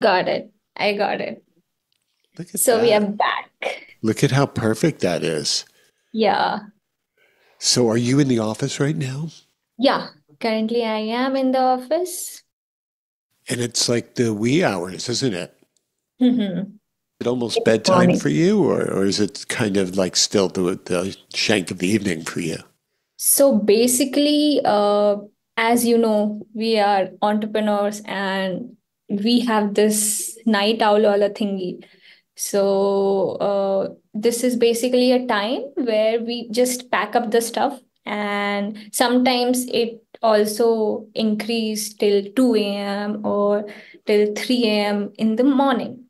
Got it. I got it. Look at So we are back. Look at how perfect that is. Yeah. So, are you in the office right now? Yeah. Currently, I am in the office. And it's like the wee hours, isn't it? hmm Is it almost It's bedtime morning. for you, or, or is it kind of like still the, the shank of the evening for you? So basically, uh, as you know, we are entrepreneurs and we have this night owl or a thingy. So uh, this is basically a time where we just pack up the stuff, and sometimes it also increase till 2 a.m. or till 3 a.m. in the morning.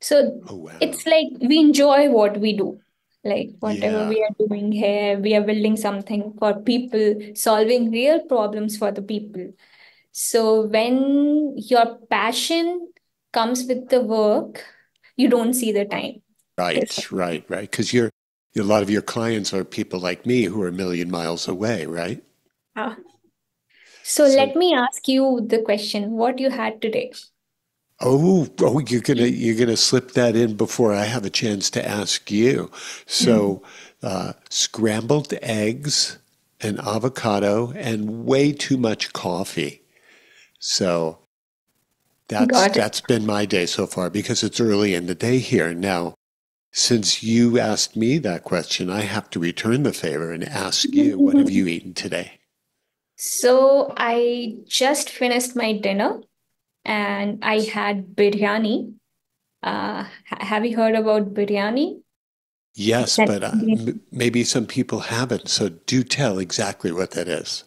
So Oh, wow. it's like we enjoy what we do. Like whatever Yeah, we are doing here, we are building something for people, solving real problems for the people. So when your passion comes with the work, you don't see the time. Right, right, right. Because you're a lot of your clients are people like me who are a million miles away, right? Ah. So So, let me ask you the question, what you had today? oh, oh, you're gonna you're gonna slip that in before I have a chance to ask you. So, uh, scrambled eggs, an avocado, and way too much coffee. So that's that's been my day so far because it's early in the day here. Now, since you asked me that question, I have to return the favor and ask you, what have you eaten today? So I just finished my dinner and I had biryani. Uh, have you heard about biryani? Yes, but uh, m- maybe some people haven't. So do tell exactly what that is.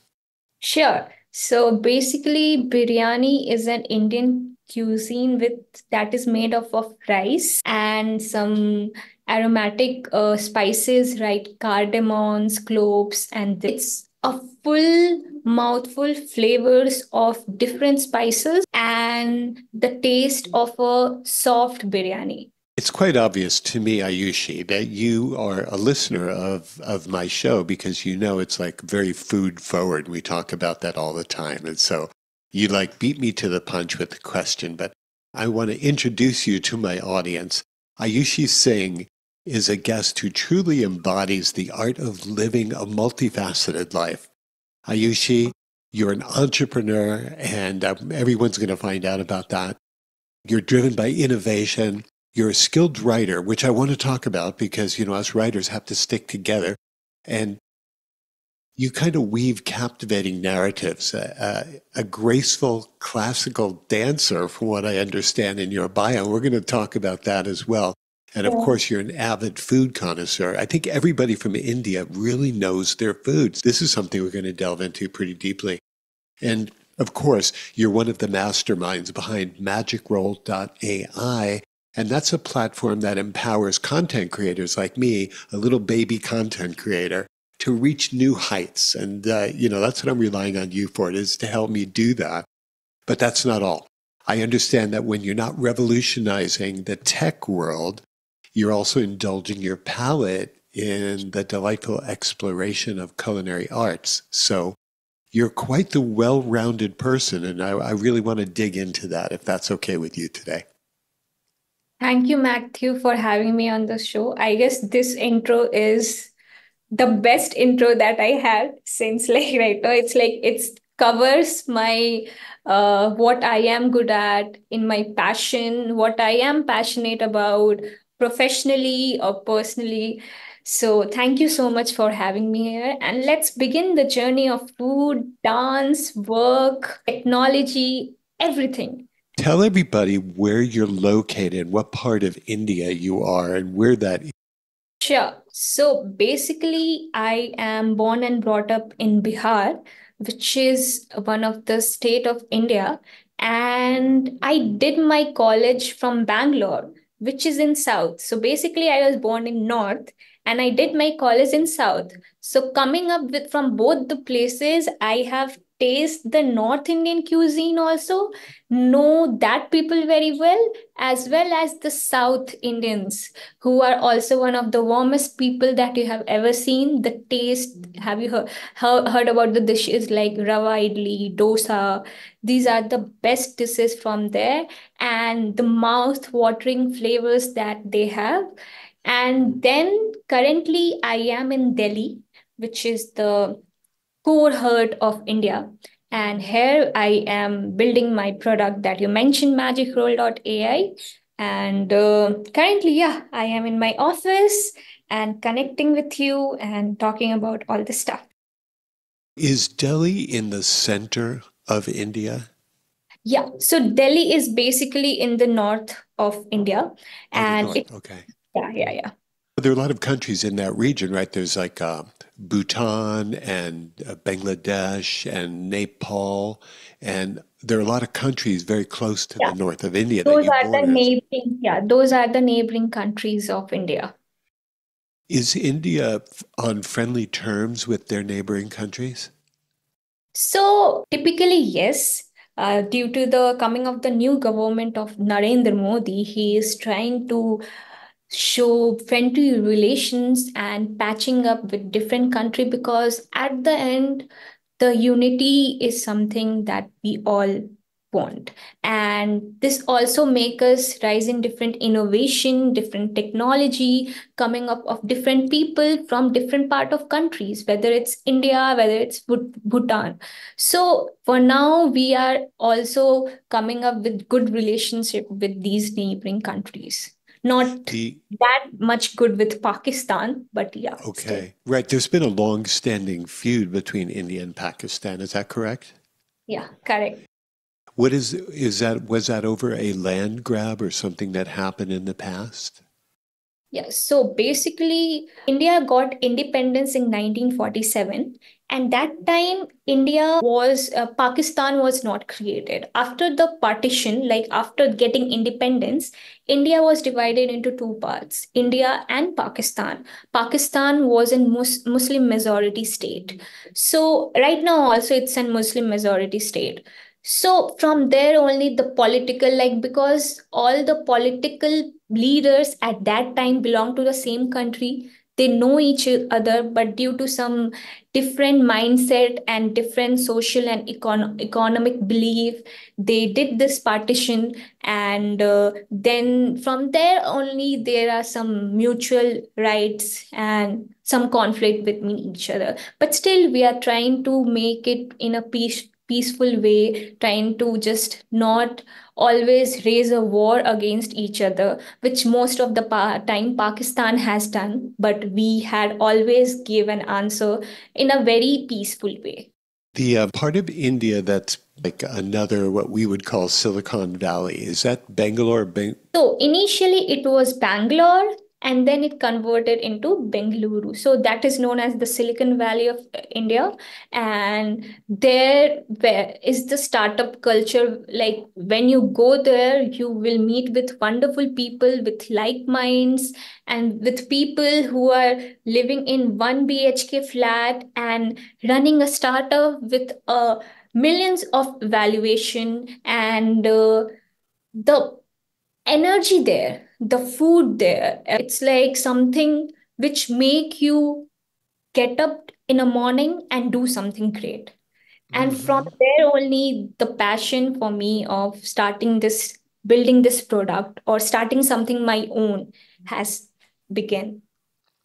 Sure. So basically, biryani is an Indian cuisine with that is made up of rice and some aromatic uh, spices, right? Cardamoms, cloves, and it's a full mouthful flavors of different spices and the taste of a soft biryani. It's quite obvious to me, Aayushi, that you are a listener of, of my show because you know it's like very food forward. We talk about that all the time. And so you like beat me to the punch with the question, but I want to introduce you to my audience. Aayushi Singh is a guest who truly embodies the art of living a multifaceted life. Aayushi, you're an entrepreneur, and um, everyone's going to find out about that. You're driven by innovation. You're a skilled writer, which I want to talk about because, you know, us writers have to stick together. And you kind of weave captivating narratives, a, a, a graceful classical dancer, from what I understand in your bio. We're going to talk about that as well. And of Yeah. course, you're an avid food connoisseur. I think everybody from India really knows their foods. This is something we're going to delve into pretty deeply. And of course, you're one of the masterminds behind MagicRoll.ai. And that's a platform that empowers content creators like me, a little baby content creator, to reach new heights. And, uh, you know, that's what I'm relying on you for, is to help me do that. But that's not all. I understand that when you're not revolutionizing the tech world, you're also indulging your palate in the delightful exploration of culinary arts. So you're quite the well rounded person, and I, I really want to dig into that if that's okay with you today. Thank you, Matthew, for having me on the show. I guess this intro is the best intro that I had since like right now. It's like it's covers my uh what I am good at in my passion, what I am passionate about professionally or personally. So thank you so much for having me here. And let's begin the journey of food, dance, work, technology, everything. Tell everybody where you're located, what part of India you are, and where that Sure. So basically, I am born and brought up in Bihar, which is one of the state of India. And I did my college from Bangalore, which is in South. So basically, I was born in North and I did my college in South. So coming up with from both the places, I have taste the North Indian cuisine also, know that people very well, as well as the South Indians, who are also one of the warmest people that you have ever seen. The taste, have you heard, heard about the dishes like rava idli, dosa? These are the best dishes from there, and the mouth watering flavors that they have. And then currently, I am in Delhi, which is the core heart of India. And here I am building my product that you mentioned, MagicRoll.ai. And uh, currently, yeah, I am in my office and connecting with you and talking about all this stuff. Is Delhi in the center of India? Yeah, so Delhi is basically in the north of India. Oh, and it, okay. Yeah, yeah, yeah. There are a lot of countries in that region, right? There's like uh, Bhutan and uh, Bangladesh and Nepal, and there are a lot of countries very close to yeah. the north of India. Those are the neighboring, yeah, those are the neighboring countries of India. Is India on friendly terms with their neighboring countries? So typically, yes. Uh, due to the coming of the new government of Narendra Modi, he is trying to show friendly relations and patching up with different country because at the end the unity is something that we all want. And this also make us rise in different innovation different technology coming up of different people from different part of countries whether it's india whether it's bhutan. So for now we are also coming up with good relationship with these neighboring countries not the, that much good with Pakistan, but yeah. Okay, still. right. There's been a long-standing feud between India and Pakistan. Is that correct? Yeah, correct. What is is that? Was that over a land grab or something that happened in the past? Yes. So basically, India got independence in 1947, and that time India was uh, Pakistan was not created. After the partition, like after getting independence, India was divided into two parts: India and Pakistan. Pakistan was a Mus- Muslim majority state. So right now, also it's a Muslim majority state so from there only the political like because all the political leaders at that time belong to the same country they know each other but due to some different mindset and different social and econ- economic belief they did this partition. And uh, then from there only there are some mutual rights and some conflict between each other. But still we are trying to make it in a peace peaceful way, trying to just not always raise a war against each other, which most of the pa- time Pakistan has done. But we had always give an answer in a very peaceful way. The uh, part of India that's like another what we would call Silicon Valley is that Bangalore? Bang- so initially it was Bangalore and then it converted into Bengaluru. So that is known as the Silicon Valley of India. And there where is the startup culture. Like when you go there, you will meet with wonderful people with like minds and with people who are living in one BHK flat and running a startup with uh, millions of valuation and uh, the energy there the food there. It's like something which make you get up in a morning and do something great. And mm-hmm. from there only the passion for me of starting this building this product or starting something my own has begun.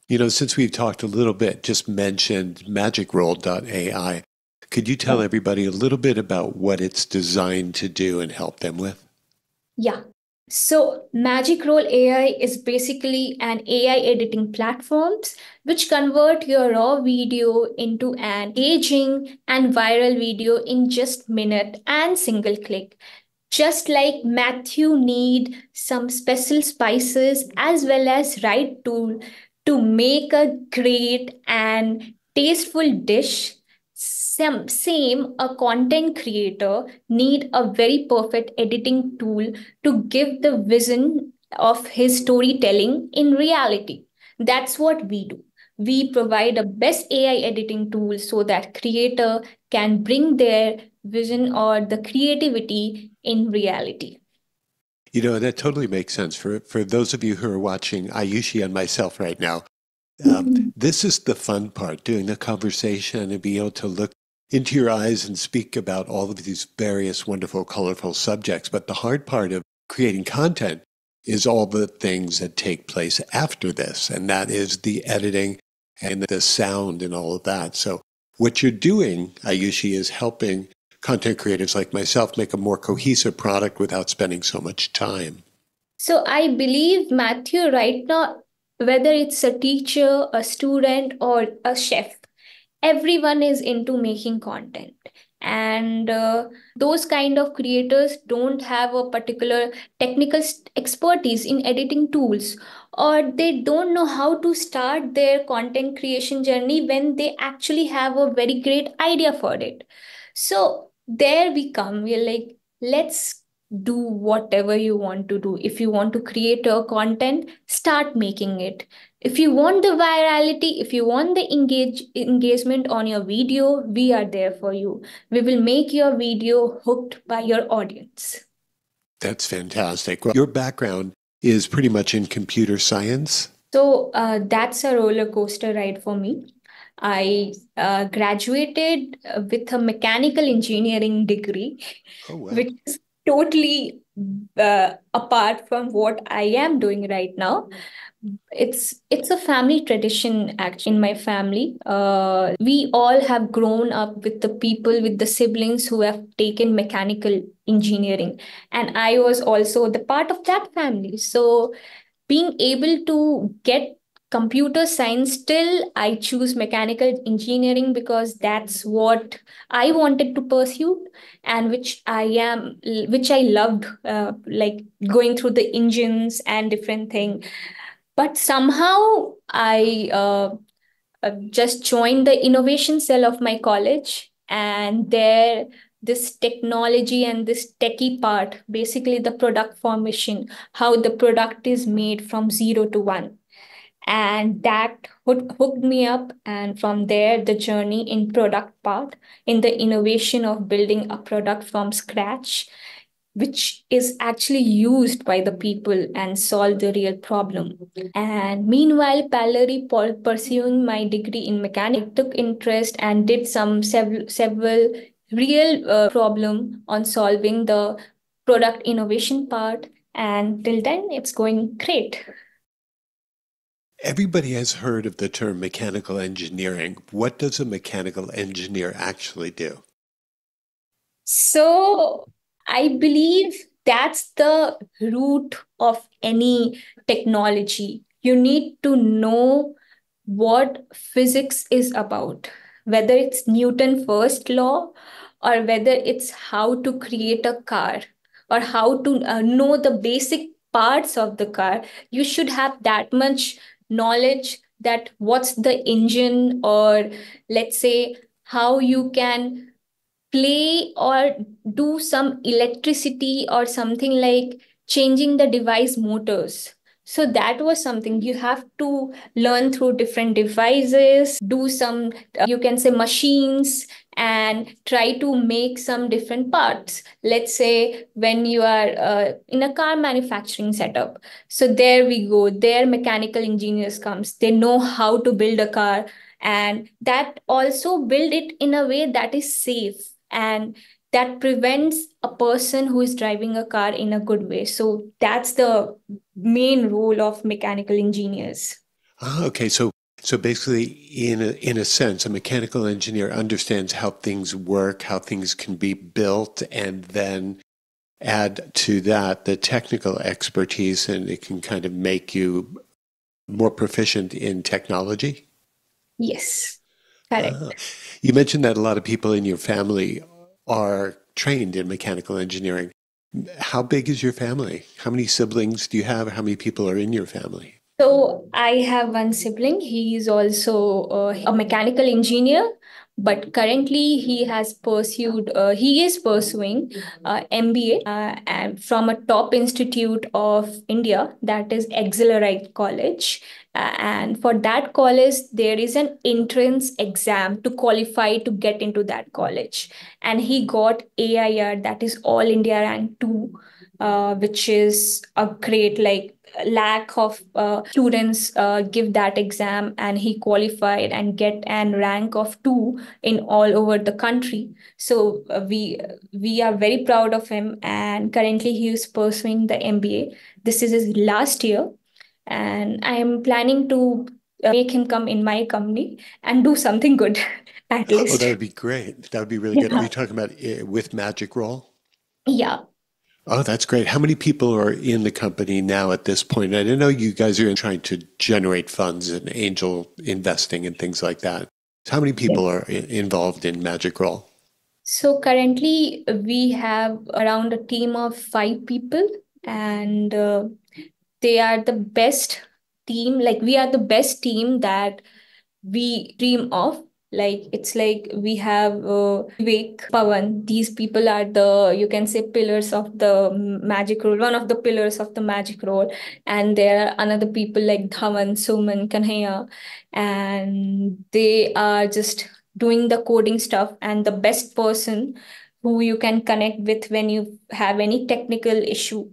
You know since we've talked a little bit just mentioned MagicRoll.ai could you tell everybody a little bit about what it's designed to do and help them with? Yeah so MagicRoll AI is basically an AI editing platforms which convert your raw video into an engaging and viral video in just minute and single click. Just like Matthew need some special spices as well as right tool to make a great and tasteful dish same, same a content creator need a very perfect editing tool to give the vision of his storytelling in reality. That's what we do. We provide a best AI editing tool so that creator can bring their vision or the creativity in reality. You know, that totally makes sense. For, for those of you who are watching Aayushi and myself right now, um, mm-hmm. this is the fun part, doing the conversation and being able to look into your eyes and speak about all of these various wonderful, colorful subjects. But the hard part of creating content is all the things that take place after this, and that is the editing and the sound and all of that. So, what you're doing, Aayushi, is helping content creators like myself make a more cohesive product without spending so much time. So, I believe, Matthew, right now, whether it's a teacher, a student, or a chef, everyone is into making content. And uh, those kind of creators don't have a particular technical expertise in editing tools or they don't know how to start their content creation journey when they actually have a very great idea for it. So there we come. We're like let's do whatever you want to do. If you want to create a content start making it if you want the virality, if you want the engage engagement on your video, we are there for you. We will make your video hooked by your audience. That's fantastic. Well, your background is pretty much in computer science. So uh, that's a roller coaster ride for me. I uh, graduated with a mechanical engineering degree, oh, wow. which is totally uh, apart from what I am doing right now. It's it's a family tradition actually in my family. Uh, we all have grown up with the people with the siblings who have taken mechanical engineering. And i was also the part of that family. So being able to get computer science still i choose mechanical engineering because that's what i wanted to pursue and which i am which i loved uh, like going through the engines and different thing but somehow I uh, uh, just joined the innovation cell of my college, and there this technology and this techie part, basically the product formation, how the product is made from zero to one. And that hooked me up. And from there, the journey in product part, in the innovation of building a product from scratch which is actually used by the people and solve the real problem. And meanwhile, parallelly pursuing my degree in mechanics, took interest and did some several, several real uh, problem on solving the product innovation part. And till then, it's going great. Everybody has heard of the term mechanical engineering. What does a mechanical engineer actually do? So, I believe that's the root of any technology. You need to know what physics is about, whether it's Newton first law or whether it's how to create a car or how to uh, know the basic parts of the car. You should have that much knowledge that what's the engine or let's say how you can play or do some electricity or something like changing the device motors. So that was something you have to learn through different devices do some uh, you can say machines and try to make some different parts. Let's say when you are uh, in a car manufacturing setup so there we go there mechanical engineers comes they know how to build a car and that also build it in a way that is safe and that prevents a person who is driving a car in a good way. So that's the main role of mechanical engineers. Ah, okay so so basically in a, in a sense a mechanical engineer understands how things work how things can be built and then add to that the technical expertise and it can kind of make you more proficient in technology yes correct uh, you mentioned that a lot of people in your family are trained in mechanical engineering. How big is your family? How many siblings do you have? How many people are in your family? So I have one sibling. He is also uh, a mechanical engineer, but currently he has pursued uh, he is pursuing uh, mba uh, and from a top institute of india that is XLRI college uh, and for that college there is an entrance exam to qualify to get into that college and he got air that is all india rank 2 uh, which is a great like lack of uh, students uh, give that exam and he qualified and get an rank of 2 in all over the country. So uh, we we are very proud of him and currently he is pursuing the mba this is his last year and i am planning to uh, make him come in my company and do something good at least. oh that would be great. That would be really good. Are you talking about uh, with magic roll? Yeah Oh, that's great. How many people are in the company now at this point? I didn't know you guys are trying to generate funds and angel investing and things like that. How many people are involved in Magic Roll? So currently we have around a team of five people and uh, they are the best team. Like we are the best team that we dream of like it's like we have uh, Vivek, Pawan. These people are the you can say pillars of the magic roll, one of the pillars of the magic roll. And there are another people like Dhawan, Suman, Kanhaya, and they are just doing the coding stuff. And the best person who you can connect with when you have any technical issue.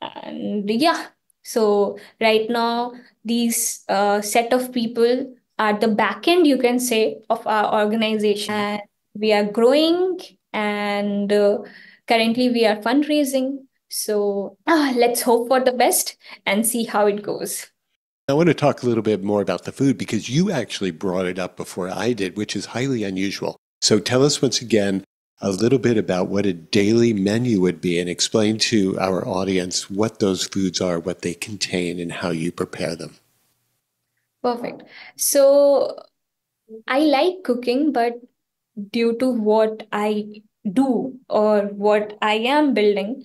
And yeah, so right now these uh, set of people are the backend, you can say, of our organization. And we are growing and uh, currently we are fundraising. So uh, let's hope for the best and see how it goes. I want to talk a little bit more about the food because you actually brought it up before I did, which is highly unusual. So tell us once again a little bit about what a daily menu would be and explain to our audience what those foods are, what they contain, and how you prepare them. Perfect. So I like cooking, but due to what I do or what I am building,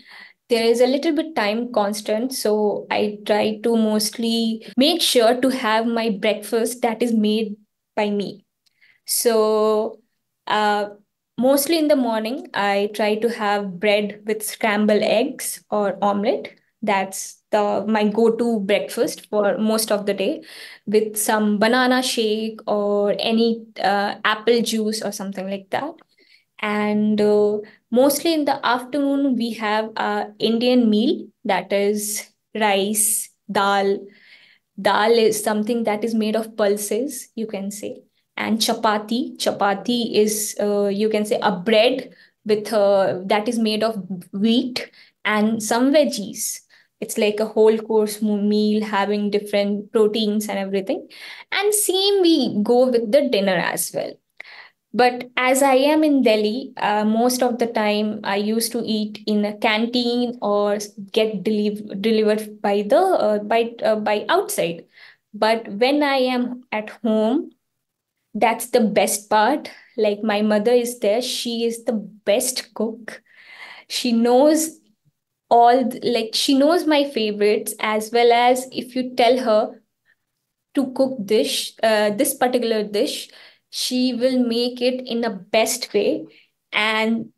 there is a little bit time constant. So I try to mostly make sure to have my breakfast that is made by me. So uh, mostly in the morning, I try to have bread with scrambled eggs or omelette. That's the my go-to breakfast for most of the day with some banana shake or any uh, apple juice or something like that. And uh, mostly in the afternoon we have a indian meal that is rice dal. Dal is something that is made of pulses you can say. And chapati chapati is uh, you can say a bread with uh, that is made of wheat and some veggies it's like a whole course meal having different proteins and everything. And same we go with the dinner as well. But as i am in delhi uh, most of the time i used to eat in a canteen or get deliv- delivered by the uh, by uh, by outside. But when i am at home that's the best part. Like my mother is there. She is the best cook. She knows all like she knows my favorites as well as if you tell her to cook dish uh, this particular dish she will make it in the best way. And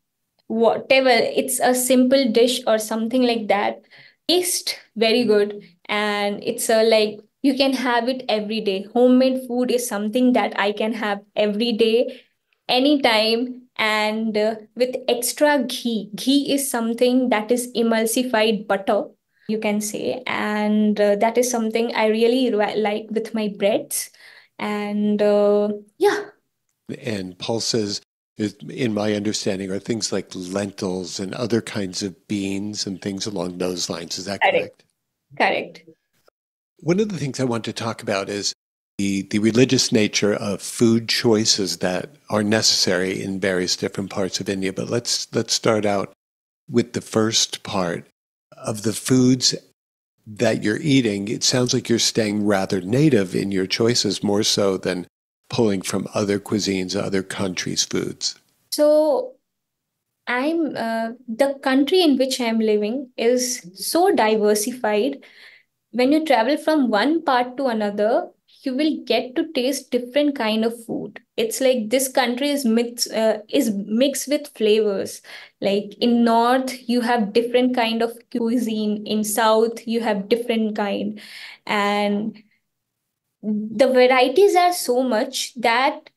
whatever it's a simple dish or something like that taste very good. And it's a like you can have it every day. Homemade food is something that i can have every day anytime and uh, with extra ghee. Ghee is something that is emulsified butter, you can say, and uh, that is something I really like with my breads. And uh, yeah. And pulses, in my understanding, are things like lentils and other kinds of beans and things along those lines. Is that correct? Correct. correct. One of the things I want to talk about is the, the religious nature of food choices that are necessary in various different parts of India. But let's let's start out with the first part of the foods that you're eating. It sounds like you're staying rather native in your choices more so than pulling from other cuisines, other countries' foods. So I'm uh, the country in which I'm living is so diversified. When you travel from one part to another, you will get to taste different kind of food. It's like this country is mixed uh, is mixed with flavors. Like in north you have different kind of cuisine. In south you have different kind. And the varieties are so much that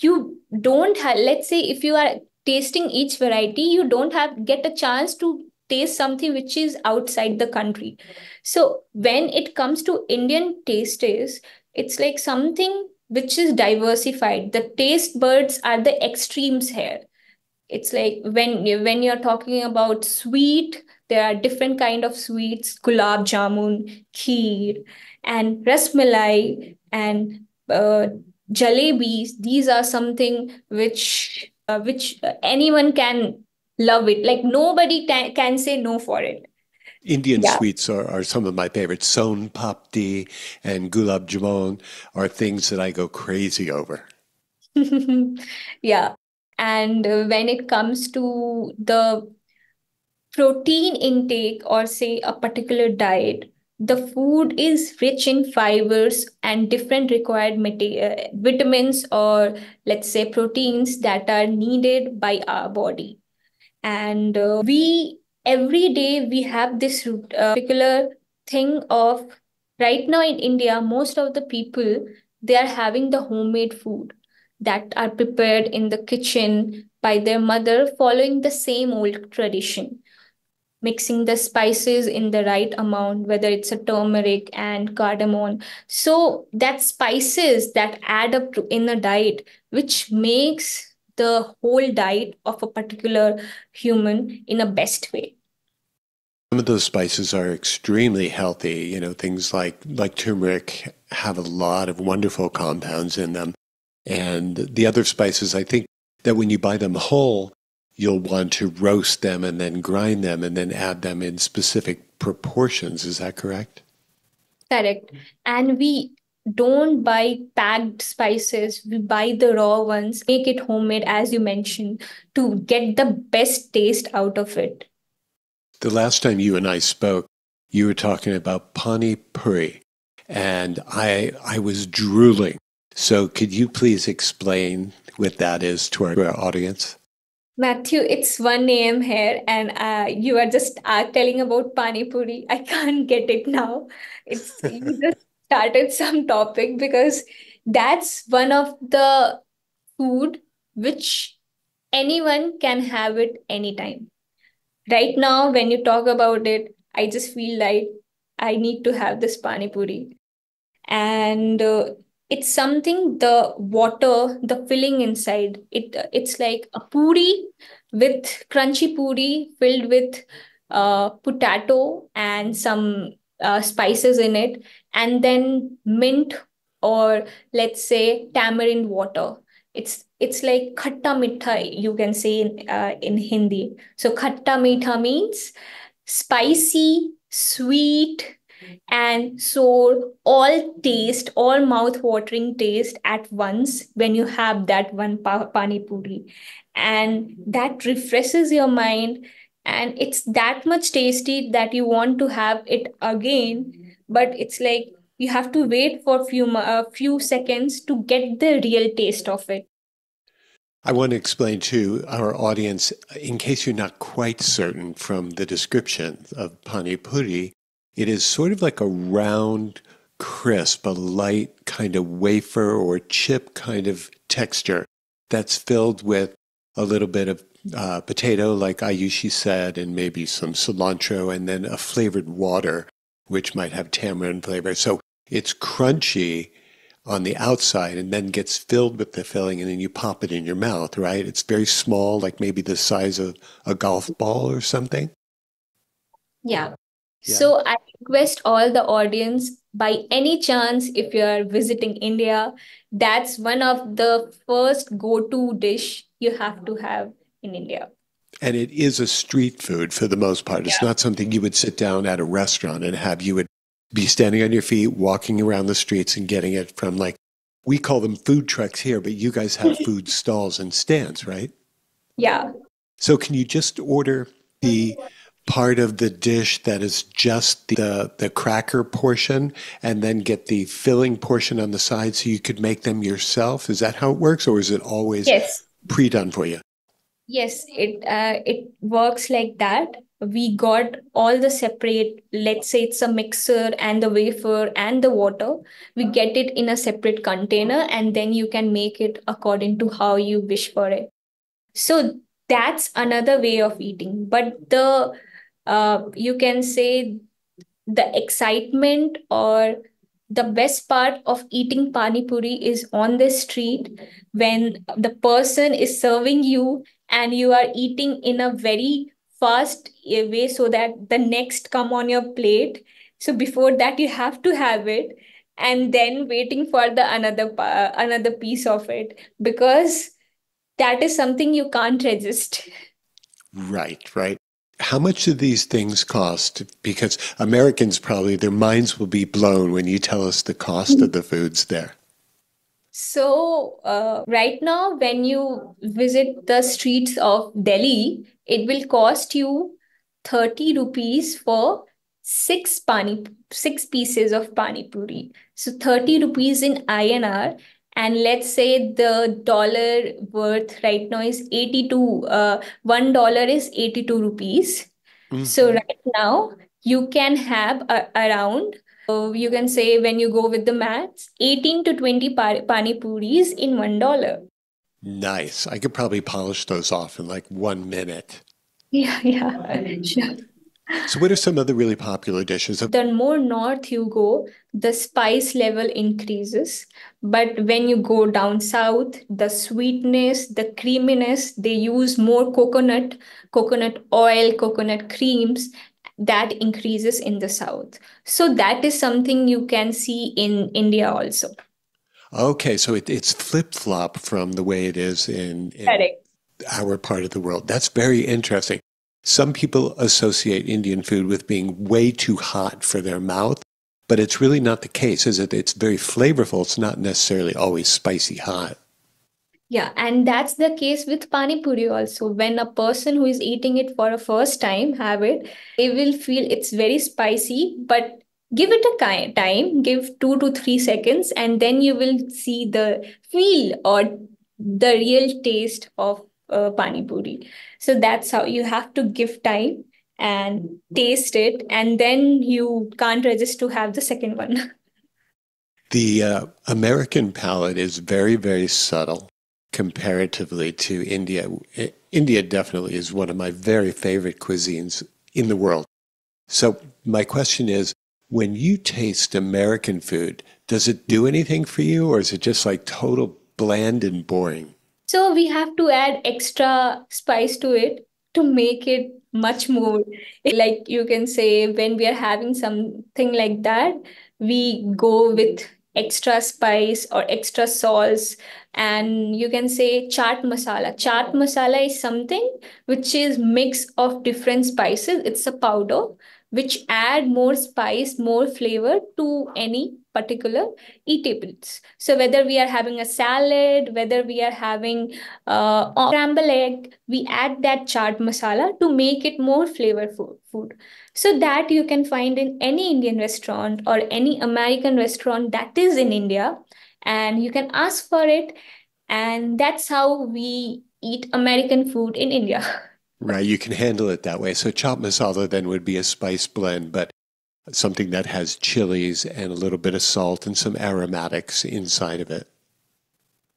you don't have let's say if you are tasting each variety you don't have get a chance to taste something which is outside the country. So when it comes to indian tastes it's like something which is diversified. The taste buds are the extremes here. It's like when when you're talking about sweet there are different kind of sweets gulab jamun kheer and rasmalai and uh, jalebis. These are something which uh, which anyone can love it. Like nobody ta- can say no for it Indian yeah. sweets are, are some of my favorites. Son papdi and gulab jamun are things that I go crazy over. yeah. And when it comes to the protein intake or say a particular diet, the food is rich in fibers and different required uh, vitamins or let's say proteins that are needed by our body and uh, we every day we have this uh, particular thing of right now in india most of the people they are having the homemade food that are prepared in the kitchen by their mother following the same old tradition mixing the spices in the right amount whether it's a turmeric and cardamom. So that spices that add up to in a diet which makes the whole diet of a particular human in a best way some of those spices are extremely healthy you know things like like turmeric have a lot of wonderful compounds in them and the other spices i think that when you buy them whole you'll want to roast them and then grind them and then add them in specific proportions. Is that correct? Correct. And we don't buy packed spices, we buy the raw ones, make it homemade, as you mentioned, to get the best taste out of it. The last time you and I spoke, you were talking about pani puri, and I, I was drooling. So, could you please explain what that is to our, to our audience? Matthew, it's 1 a.m. here, and uh, you are just uh, telling about Pani Puri. I can't get it now. It's you just started some topic because that's one of the food which anyone can have it anytime. Right now, when you talk about it, I just feel like I need to have this Pani Puri. And uh, it's something the water the filling inside it it's like a puri with crunchy puri filled with uh, potato and some uh, spices in it and then mint or let's say tamarind water it's it's like khatta mitha you can say in, uh, in hindi. So khatta mitha means spicy sweet and so all taste all mouth watering taste at once when you have that one pa- pani puri. And that refreshes your mind and it's that much tasty that you want to have it again but it's like you have to wait for a few a few seconds to get the real taste of it I want to explain to our audience, in case you're not quite certain from the description of pani puri, it is sort of like a round, crisp, a light kind of wafer or chip kind of texture that's filled with a little bit of uh, potato, like Aayushi said, and maybe some cilantro, and then a flavored water, which might have tamarind flavor. So it's crunchy on the outside and then gets filled with the filling, and then you pop it in your mouth, right? It's very small, like maybe the size of a golf ball or something. Yeah. So I request all the audience, by any chance, if you are visiting India, that's one of the first go-to dish you have to have in India. And it is a street food for the most part. It's yeah. not something you would sit down at a restaurant and have. You would be standing on your feet, walking around the streets and getting it from like, we call them food trucks here, but you guys have food stalls and stands, right? Yeah. So can you just order the part of the dish that is just the the cracker portion and then get the filling portion on the side so you could make them yourself? Is that how it works or is it always Yes. pre-done for you? Yes, it uh, it works like that. We got all the separate, let's say it's a mixer and the wafer and the water. We get it in a separate container and then you can make it according to how you wish for it. So that's another way of eating. But the uh, you can say the excitement or the best part of eating pani puri is on the street when the person is serving you and you are eating in a very fast way so that the next come on your plate so before that you have to have it and then waiting for the another uh, another piece of it because that is something you can't resist Right, right. How much do these things cost? Because Americans probably their minds will be blown when you tell us the cost of the foods there. So, uh, right now, when you visit the streets of Delhi, it will cost you 30 rupees for six pani six pieces of pani puri. So 30 rupees in INR, and let's say the dollar worth right now is 82, uh, one dollar is 82 rupees. So hmm right now you can have a, around uh, you can say when you go with the maths 18 to 20 pa- pani puris in one dollar. Nice. I could probably polish those off in like one minute. Yeah, yeah, sure. So, what are some other really popular dishes? The more north you go, the spice level increases. But when you go down south, the sweetness, the creaminess, they use more coconut, coconut oil, coconut creams that increases in the south. So that is something you can see in India also. Okay, so it, it's flip flop from the way it is in, in Correct. our part of the world. That's very interesting. Some people associate Indian food with being way too hot for their mouth, but it's really not the case, is it? It's very flavorful. It's not necessarily always spicy hot. Yeah, and that's the case with pani puri also. When a person who is eating it for a first time have it, they will feel it's very spicy, but give it a time, give two to three seconds, and then you will see the feel or the real taste of uh, pani puri. So that's how you have to give time and taste it, and then you can't resist to have the second one. The uh, American palate is very, very subtle comparatively to India. Eh, India definitely is one of my very favorite cuisines in the world. So, my question is when you taste American food, does it do anything for you or is it just like total bland and boring? So we have to add extra spice to it to make it much more like you can say when we are having something like that, we go with extra spice or extra sauce and you can say chaat masala. Chaat masala is something which is mix of different spices. It's a powder which add more spice, more flavor to any particular eatables. So whether we are having a salad, whether we are having uh, scramble egg, we add that chaat masala to make it more flavorful food. So that you can find in any Indian restaurant or any American restaurant that is in India, and you can ask for it, and that's how we eat American food in India. Right, you can handle it that way. So, chaat masala then would be a spice blend, but something that has chilies and a little bit of salt and some aromatics inside of it.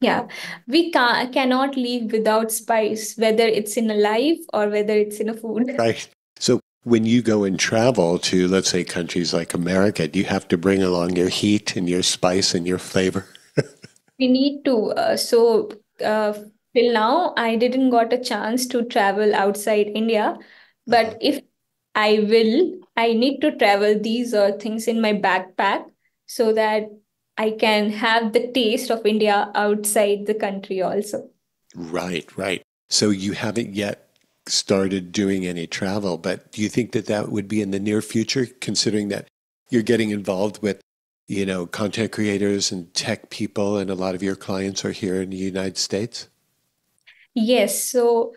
Yeah, we ca cannot live without spice, whether it's in a life or whether it's in a food. Right. So when you go and travel to, let's say, countries like America, do you have to bring along your heat and your spice and your flavor? We need to. Uh, so, uh, till now, I didn't got a chance to travel outside India, Uh-huh. but if I will, I need to travel. These are things in my backpack so that I can have the taste of India outside the country also. Right, right. So you haven't yet started doing any travel, but do you think that that would be in the near future, considering that you're getting involved with, you know, content creators and tech people, and a lot of your clients are here in the United States? Yes, so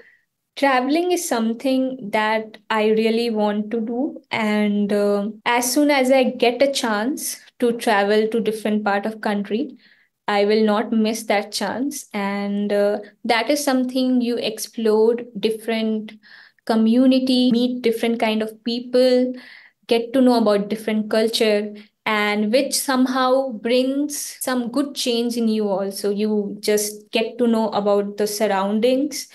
Traveling is something that I really want to do. And uh, as soon as I get a chance to travel to different part of country, I will not miss that chance. And uh, that is something you explore different community, meet different kind of people, get to know about different culture and which somehow brings some good change in you also you just get to know about the surroundings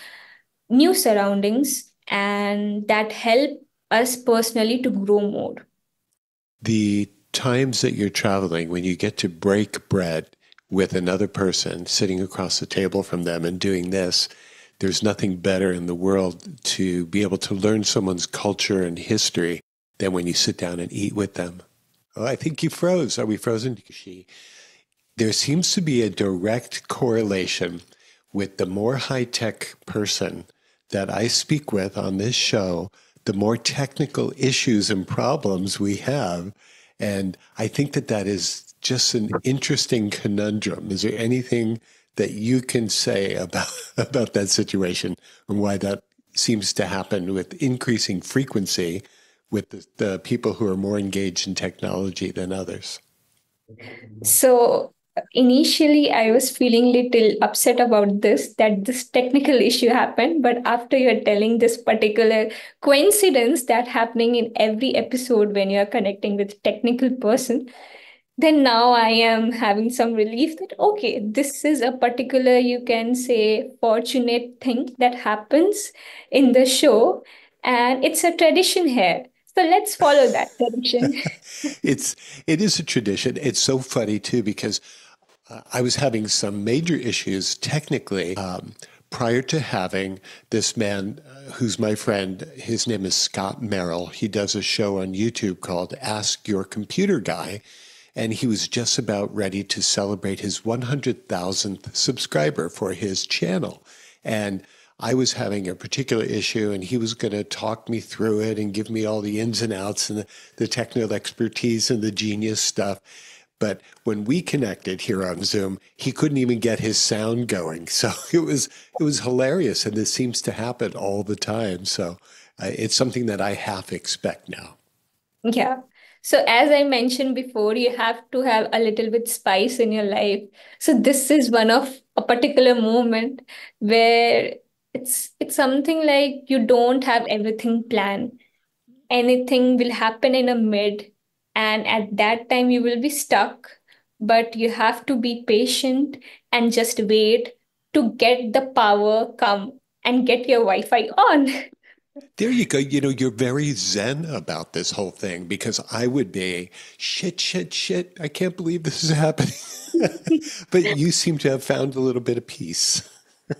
new surroundings and that help us personally to grow more. The times that you're traveling, when you get to break bread with another person sitting across the table from them and doing this, there's nothing better in the world to be able to learn someone's culture and history than when you sit down and eat with them. Oh, I think you froze. Are we frozen? There seems to be a direct correlation with the more high tech person that I speak with on this show, the more technical issues and problems we have. And I think that that is just an interesting conundrum. Is there anything that you can say about, about that situation and why that seems to happen with increasing frequency with the, the people who are more engaged in technology than others? So initially i was feeling little upset about this that this technical issue happened but after you're telling this particular coincidence that happening in every episode when you're connecting with technical person then now i am having some relief that okay this is a particular you can say fortunate thing that happens in the show and it's a tradition here so let's follow that tradition it's it is a tradition it's so funny too because uh, I was having some major issues technically. Um, prior to having this man uh, who's my friend, his name is Scott Merrill. He does a show on YouTube called Ask Your Computer Guy. And he was just about ready to celebrate his 100,000th subscriber for his channel. And I was having a particular issue, and he was going to talk me through it and give me all the ins and outs and the, the technical expertise and the genius stuff. But when we connected here on Zoom, he couldn't even get his sound going. So it was it was hilarious, and this seems to happen all the time. So uh, it's something that I half expect now. Yeah. So as I mentioned before, you have to have a little bit spice in your life. So this is one of a particular moment where it's it's something like you don't have everything planned. Anything will happen in a mid and at that time you will be stuck but you have to be patient and just wait to get the power come and get your wi-fi on There you go. You know, you're very zen about this whole thing because I would be shit, shit, shit. I can't believe this is happening. but you seem to have found a little bit of peace.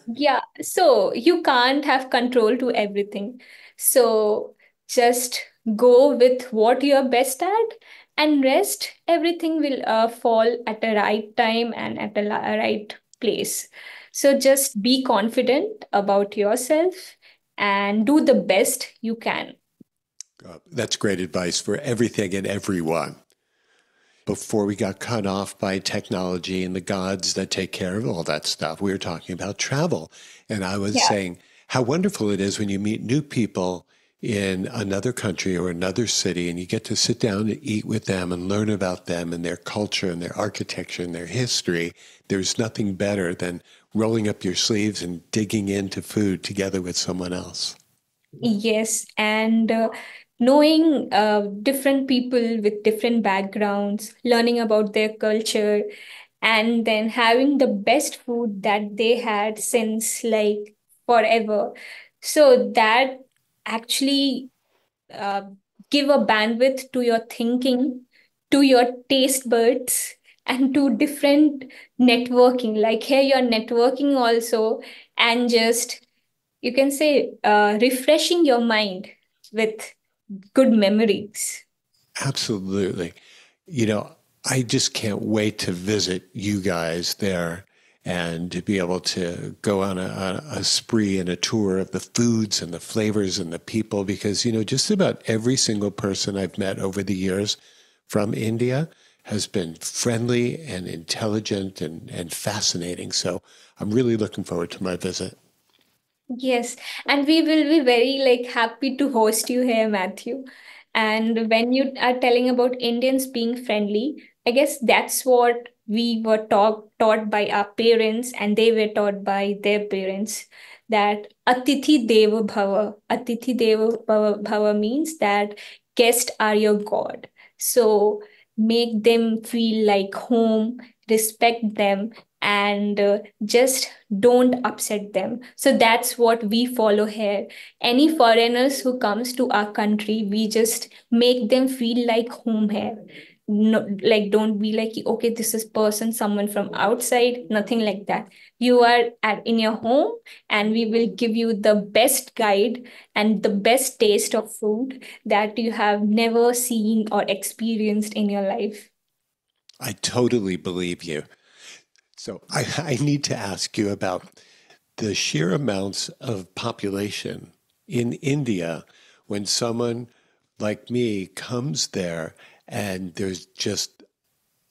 yeah. So you can't have control to everything. So just go with what you're best at and rest everything will uh, fall at the right time and at the right place so just be confident about yourself and do the best you can. That's great advice for everything and everyone. Before we got cut off by technology and the gods that take care of all that stuff we were talking about travel. And i was yeah. saying how wonderful it is when you meet new people in another country or another city and you get to sit down and eat with them and learn about them and their culture and their architecture and their history, there's nothing better than rolling up your sleeves and digging into food together with someone else. Yes. And uh, knowing uh, different people with different backgrounds, learning about their culture, and then having the best food that they had since like forever. So that actually uh, give a bandwidth to your thinking, to your taste buds, and to different networking. Like here, you're networking also, and just you can say uh, refreshing your mind with good memories. Absolutely. You know, I just can't wait to visit you guys there and to be able to go on a, a, spree and a tour of the foods and the flavors and the people because you know just about every single person i've met over the years from india has been friendly and intelligent and, and fascinating so i'm really looking forward to my visit Yes, and we will be very like happy to host you here, Matthew. And when you are telling about Indians being friendly, I guess that's what we were taught taught by our parents, and they were taught by their parents that Atithi Deva Bhava. Atithi Deva Bhava, means that guests are your God. So make them feel like home, respect them, and uh, just don't upset them. So that's what we follow here. Any foreigners who comes to our country we just make them feel like home here no like don't be like okay this is person someone from outside nothing like that. You are at in your home and we will give you the best guide and the best taste of food that you have never seen or experienced in your life. I totally believe you. So I, I need to ask you about the sheer amounts of population in India when someone like me comes there and there's just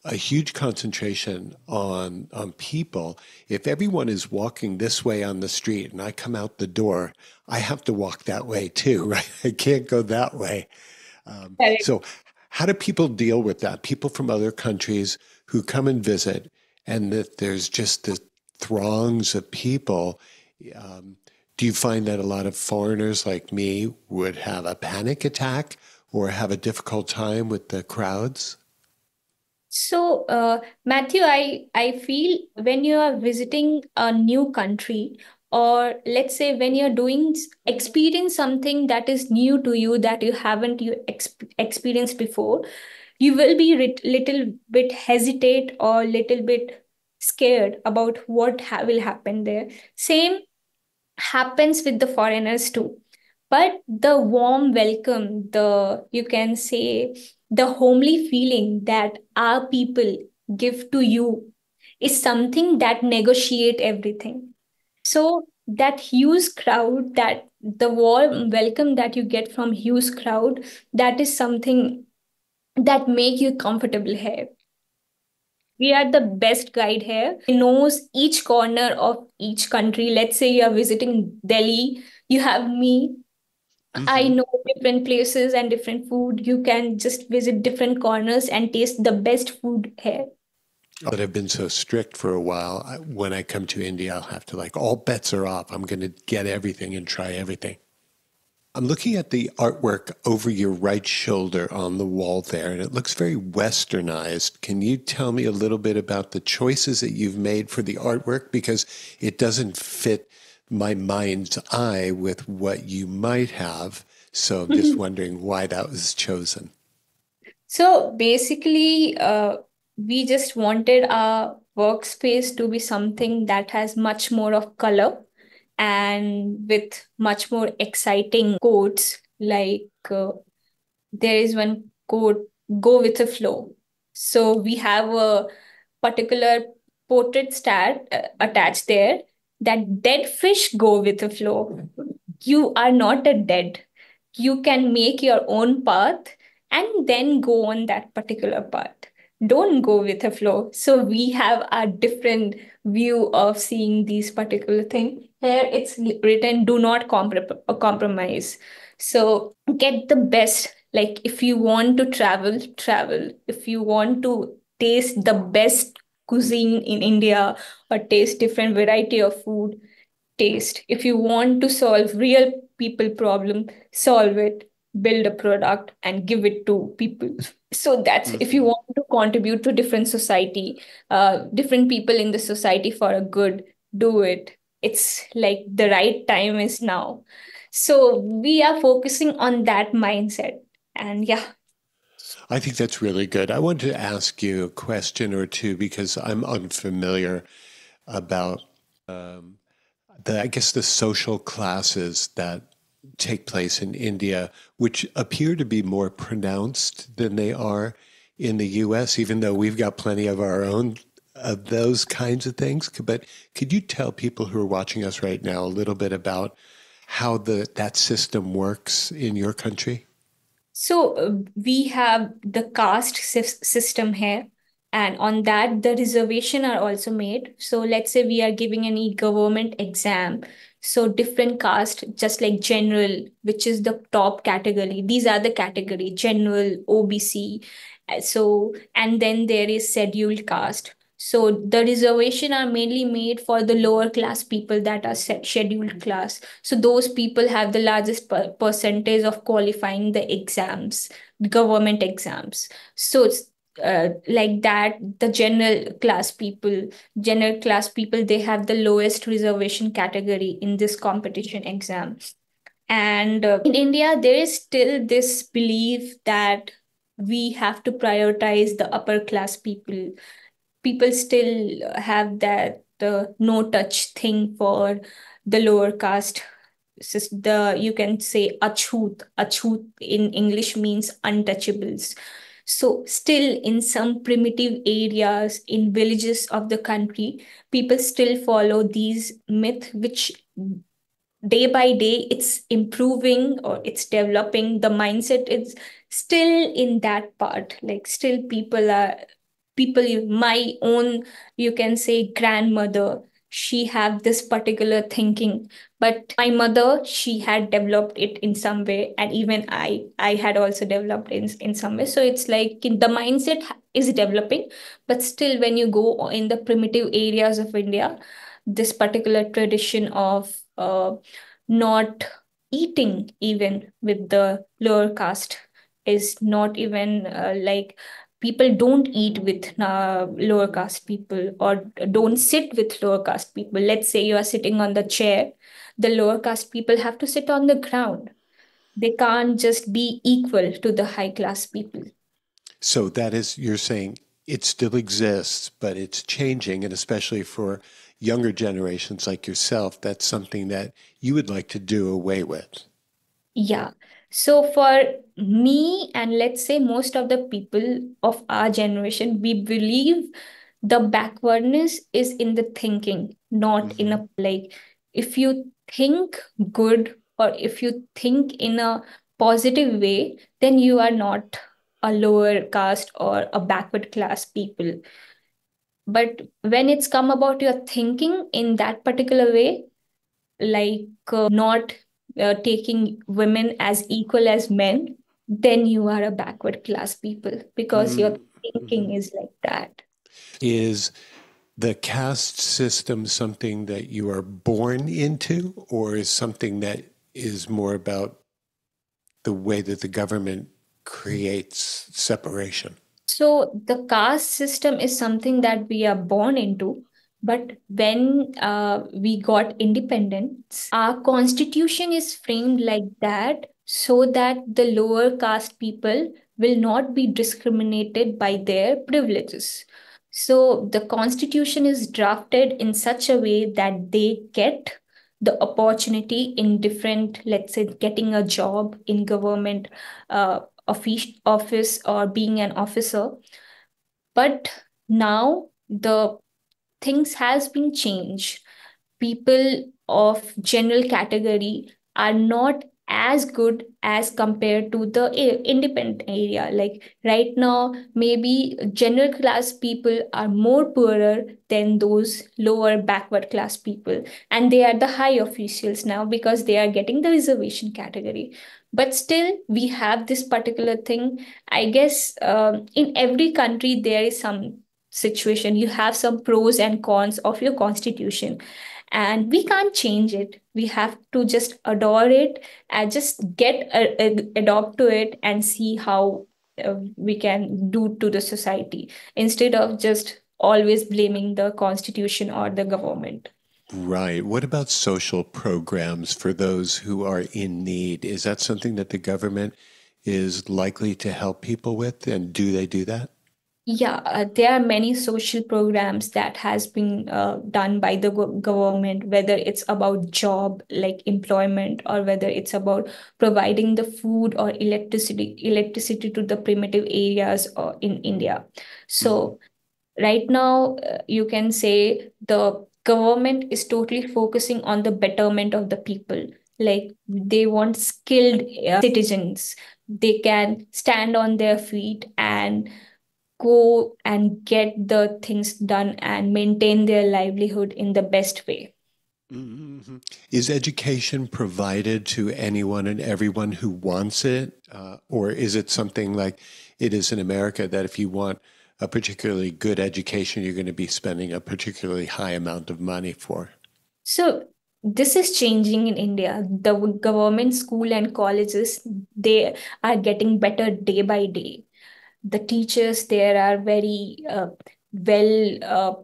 a huge concentration on on people. If everyone is walking this way on the street and i come out the door i have to walk that way too right? I can't go that way. Um, so how do people deal with that? People from other countries who come and visit and that there's just the throngs of people. Um, do you find that a lot of foreigners like me would have a panic attack or have a difficult time with the crowds? So, uh, Matthew, I, I feel when you are visiting a new country, or let's say when you're doing experience something that is new to you that you haven't you exp- experienced before, you will be rit- little bit hesitate or little bit scared about what ha- will happen there same happens with the foreigners too but the warm welcome the you can say the homely feeling that our people give to you is something that negotiate everything. So that huge crowd that the warm welcome that you get from huge crowd that is something that make you comfortable here. We are the best guide here. He knows each corner of each country. Let's say you are visiting delhi you have me mm-hmm. i know different places and different food you can just visit different corners and taste the best food here but I've been so strict for a while. When I come to India, I'll have to like all bets are off. I'm going to get everything and try everything. I'm looking at the artwork over your right shoulder on the wall there, and it looks very westernized. Can you tell me a little bit about the choices that you've made for the artwork? Because it doesn't fit my mind's eye with what you might have. So I'm just wondering why that was chosen. So basically, uh, we just wanted our workspace to be something that has much more of color and with much more exciting quotes like uh, there is one quote go with the flow so we have a particular portrait stat uh, attached there that dead fish go with the flow. You are not a dead. You can make your own path and then go on that particular path. Don't go with the flow. So we have a different view of seeing these particular thing. Here it's written do not comprom- compromise. So get the best. Like if you want to travel travel. If you want to taste the best cuisine in india or taste different variety of food taste. If you want to solve real people problem solve it build a product and give it to people. So that's mm-hmm. if you want to contribute to different society uh, different people in the society for a good do it. It's like the right time is now. So we are focusing on that mindset. And yeah I think that's really good. I wanted to ask you a question or two because I'm unfamiliar about um, the, I guess, the social classes that take place in India, which appear to be more pronounced than they are in the US, even though we've got plenty of our own of those kinds of things. But could you tell people who are watching us right now a little bit about how the that system works in your country? So uh, we have the caste system here, and on that the reservation are also made. So let's say we are giving an e-government exam, so different caste just like general which is the top category. These are the category general obc uh, so and then there is scheduled caste so the reservation are mainly made for the lower class people that are scheduled class. So those people have the largest per percentage of qualifying the exams, government exams. So uh, like that, the general class people, general class people, they have the lowest reservation category in this competition exam. And uh, in India, there is still this belief that we have to prioritize the upper class people people still have that the no touch thing for the lower caste. The you can say achut achut in english means untouchables. So still in some primitive areas in villages of the country people still follow these myth which day by day it's improving or it's developing. The mindset is still in that part. Like still people are people my own you can say grandmother she have this particular thinking. But my mother she had developed it in some way and even i i had also developed in, in some way. So it's like the mindset is developing but still when you go in the primitive areas of india this particular tradition of uh, not eating even with the lower caste is not even uh, like people don't eat with uh, lower caste people or don't sit with lower caste people. Let's say you are sitting on the chair, the lower caste people have to sit on the ground. They can't just be equal to the high class people. So that is, you're saying it still exists, but it's changing, and especially for younger generations like yourself, that's something that you would like to do away with. Yeah. So for me and let's say most of the people of our generation, we believe the backwardness is in the thinking, not mm-hmm. in a like if you think good or if you think in a positive way, then you are not a lower caste or a backward class people. But when it's come about your thinking in that particular way, like uh, not uh, taking women as equal as men, then you are a backward class people because mm-hmm. your thinking is like that. Is the caste system something that you are born into, or is something that is more about the way that the government creates separation? So, the caste system is something that we are born into, but when uh, we got independence, our constitution is framed like that so that the lower caste people will not be discriminated by their privileges. So the constitution is drafted in such a way that they get the opportunity in different, let's say, getting a job in government uh, office, office or being an officer. But now the things has been changed. People of general category are not as good as compared to the independent area. Like right now maybe general class people are more poorer than those lower backward class people. And they are the high officials now because they are getting the reservation category. But still we have this particular thing. I guess um, in every country there is some situation you have some pros and cons of your constitution and we can't change it we have to just adore it and just get uh, adopt to it and see how uh, we can do to the society instead of just always blaming the constitution or the government Right. What about social programs for those who are in need? Is that something that the government is likely to help people with? And do they do that? Yeah, uh, there are many social programs that has been uh, done by the go government, whether it's about job like employment or whether it's about providing the food or electricity electricity to the primitive areas or in India. So mm -hmm. right now, uh, you can say the government is totally focusing on the betterment of the people. Like they want skilled uh, citizens. They can stand on their feet and go and get the things done and maintain their livelihood in the best way. Mm-hmm. Is education provided to anyone and everyone who wants it? Uh, or is it something like it is in America that if you want a particularly good education, you're going to be spending a particularly high amount of money for? So, this is changing in India. The government school and colleges, they are getting better day by day. The teachers there are very uh, well uh,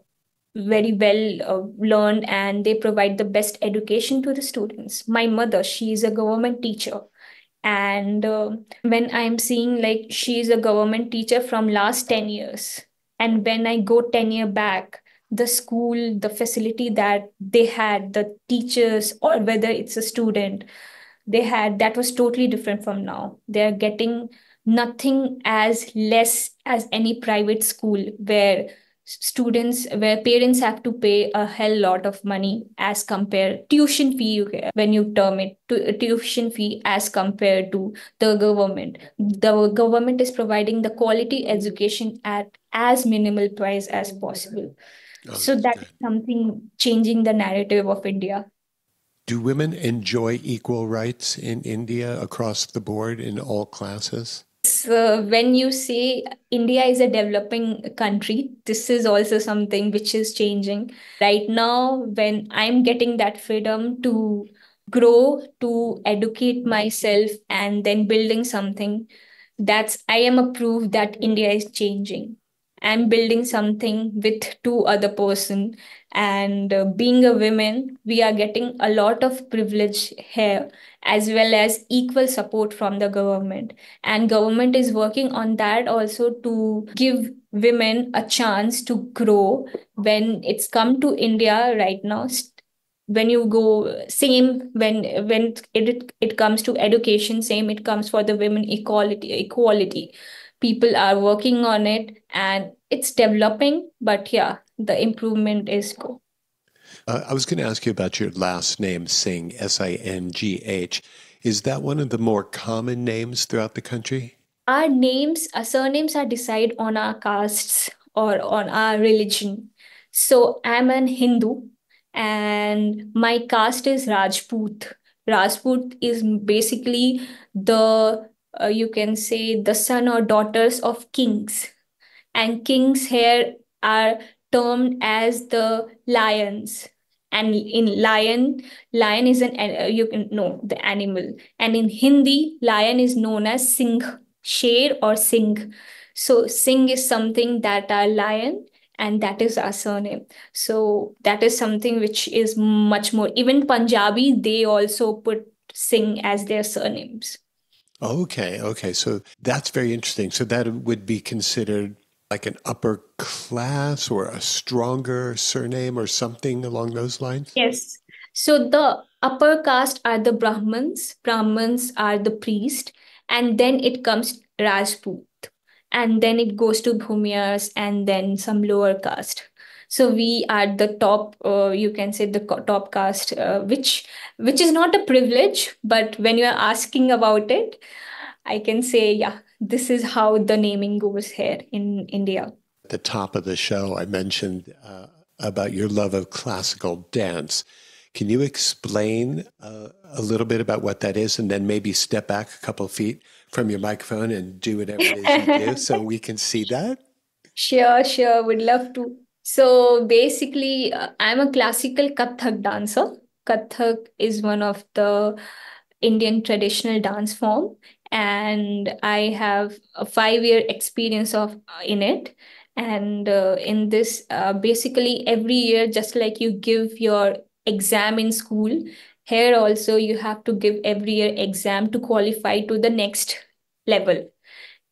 very well uh, learned and they provide the best education to the students. My mother she is a government teacher. And uh, when i'm seeing like she is a government teacher from last 10 years and when i go 10 year back the school the facility that they had the teachers or whether it's a student they had that was totally different from now. They're getting nothing as less as any private school where students where parents have to pay a hell lot of money as compared tuition fee when you term it to tuition fee as compared to the government. The government is providing the quality education at as minimal price as possible. So that's something changing the narrative of india. Do women enjoy equal rights in india across the board in all classes so when you say India is a developing country, this is also something which is changing. Right now, when I'm getting that freedom to grow, to educate myself, and then building something, that's I am a proof that India is changing. I'm building something with two other person and uh, being a woman we are getting a lot of privilege here as well as equal support from the government. And government is working on that also to give women a chance to grow. When it's come to india right now when you go same when when it it comes to education same it comes for the women equality equality. People are working on it and it's developing but yeah the improvement is cool uh, i was going to ask you about your last name singh s-i-n-g-h is that one of the more common names throughout the country? Our names our surnames are decided on our castes or on our religion. So i'm an hindu and my caste is rajput. Rajput is basically the uh, you can say the son or daughters of kings. And kings here are termed as the lions and in lion lion is an uh, you can know the animal and in hindi lion is known as singh sher or singh so singh is something that are lion and that is our surname so that is something which is much more even punjabi they also put singh as their surnames Okay, okay. So that's very interesting. So that would be considered like an upper class or a stronger surname or something along those lines? Yes. So the upper caste are the Brahmins, Brahmins are the priest, and then it comes Rajput, and then it goes to Bhumiyas and then some lower caste. So we are the top, uh, you can say the top caste, uh, which which is not a privilege, but when you are asking about it, I can say, yeah, this is how the naming goes here in India. At the top of the show, I mentioned uh, about your love of classical dance. Can you explain uh, a little bit about what that is and then maybe step back a couple of feet from your microphone and do whatever it is you do so we can see that? Sure, sure. Would love to. So basically, uh, I'm a classical Kathak dancer. Kathak is one of the Indian traditional dance form, and I have a five-year experience of uh, in it. And uh, in this, uh, basically every year, just like you give your exam in school, here also you have to give every year exam to qualify to the next level.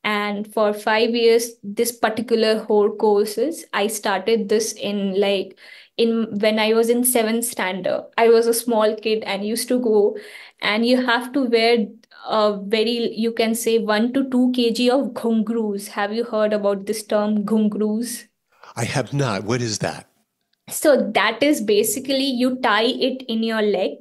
And for five years this particular whole courses i started this in like in when i was in seventh standard. I was a small kid and used to go. And you have to wear a very you can say 1 to 2 kg of ghungroos have you heard about this term ghungroos i have not. What is that? So that is basically you tie it in your leg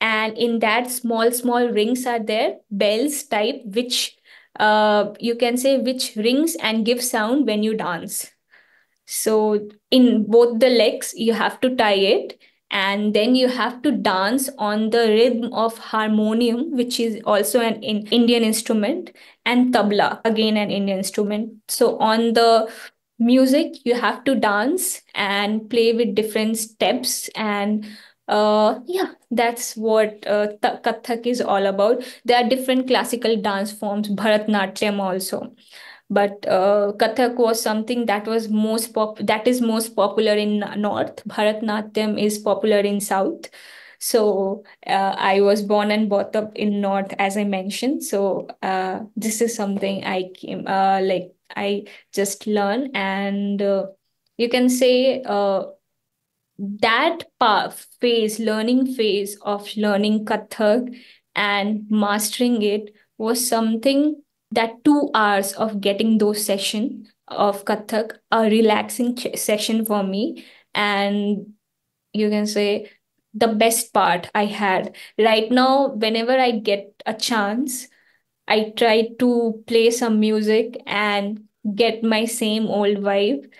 and in that small small rings are there bells type which uh, you can say which rings and give sound when you dance. So in both the legs, you have to tie it and then you have to dance on the rhythm of harmonium which is also an in indian instrument and tabla again an indian instrument. So on the music you have to dance and play with different steps. And uh yeah that's what uh, kathak is all about. There are different classical dance forms bharatnatyam also but uh, Kathak was something that was most pop that is most popular in North. Bharatnatyam is popular in South. So uh, I was born and brought up in North, as I mentioned. So uh, this is something I came uh, like I just learn, and uh, you can say uh, that part phase, learning phase of learning Kathak and mastering it was something that two hours of getting those session of Kathak a relaxing session for me. And you can say the best part I had. Right now whenever I get a chance I try to play some music and get my same old vibe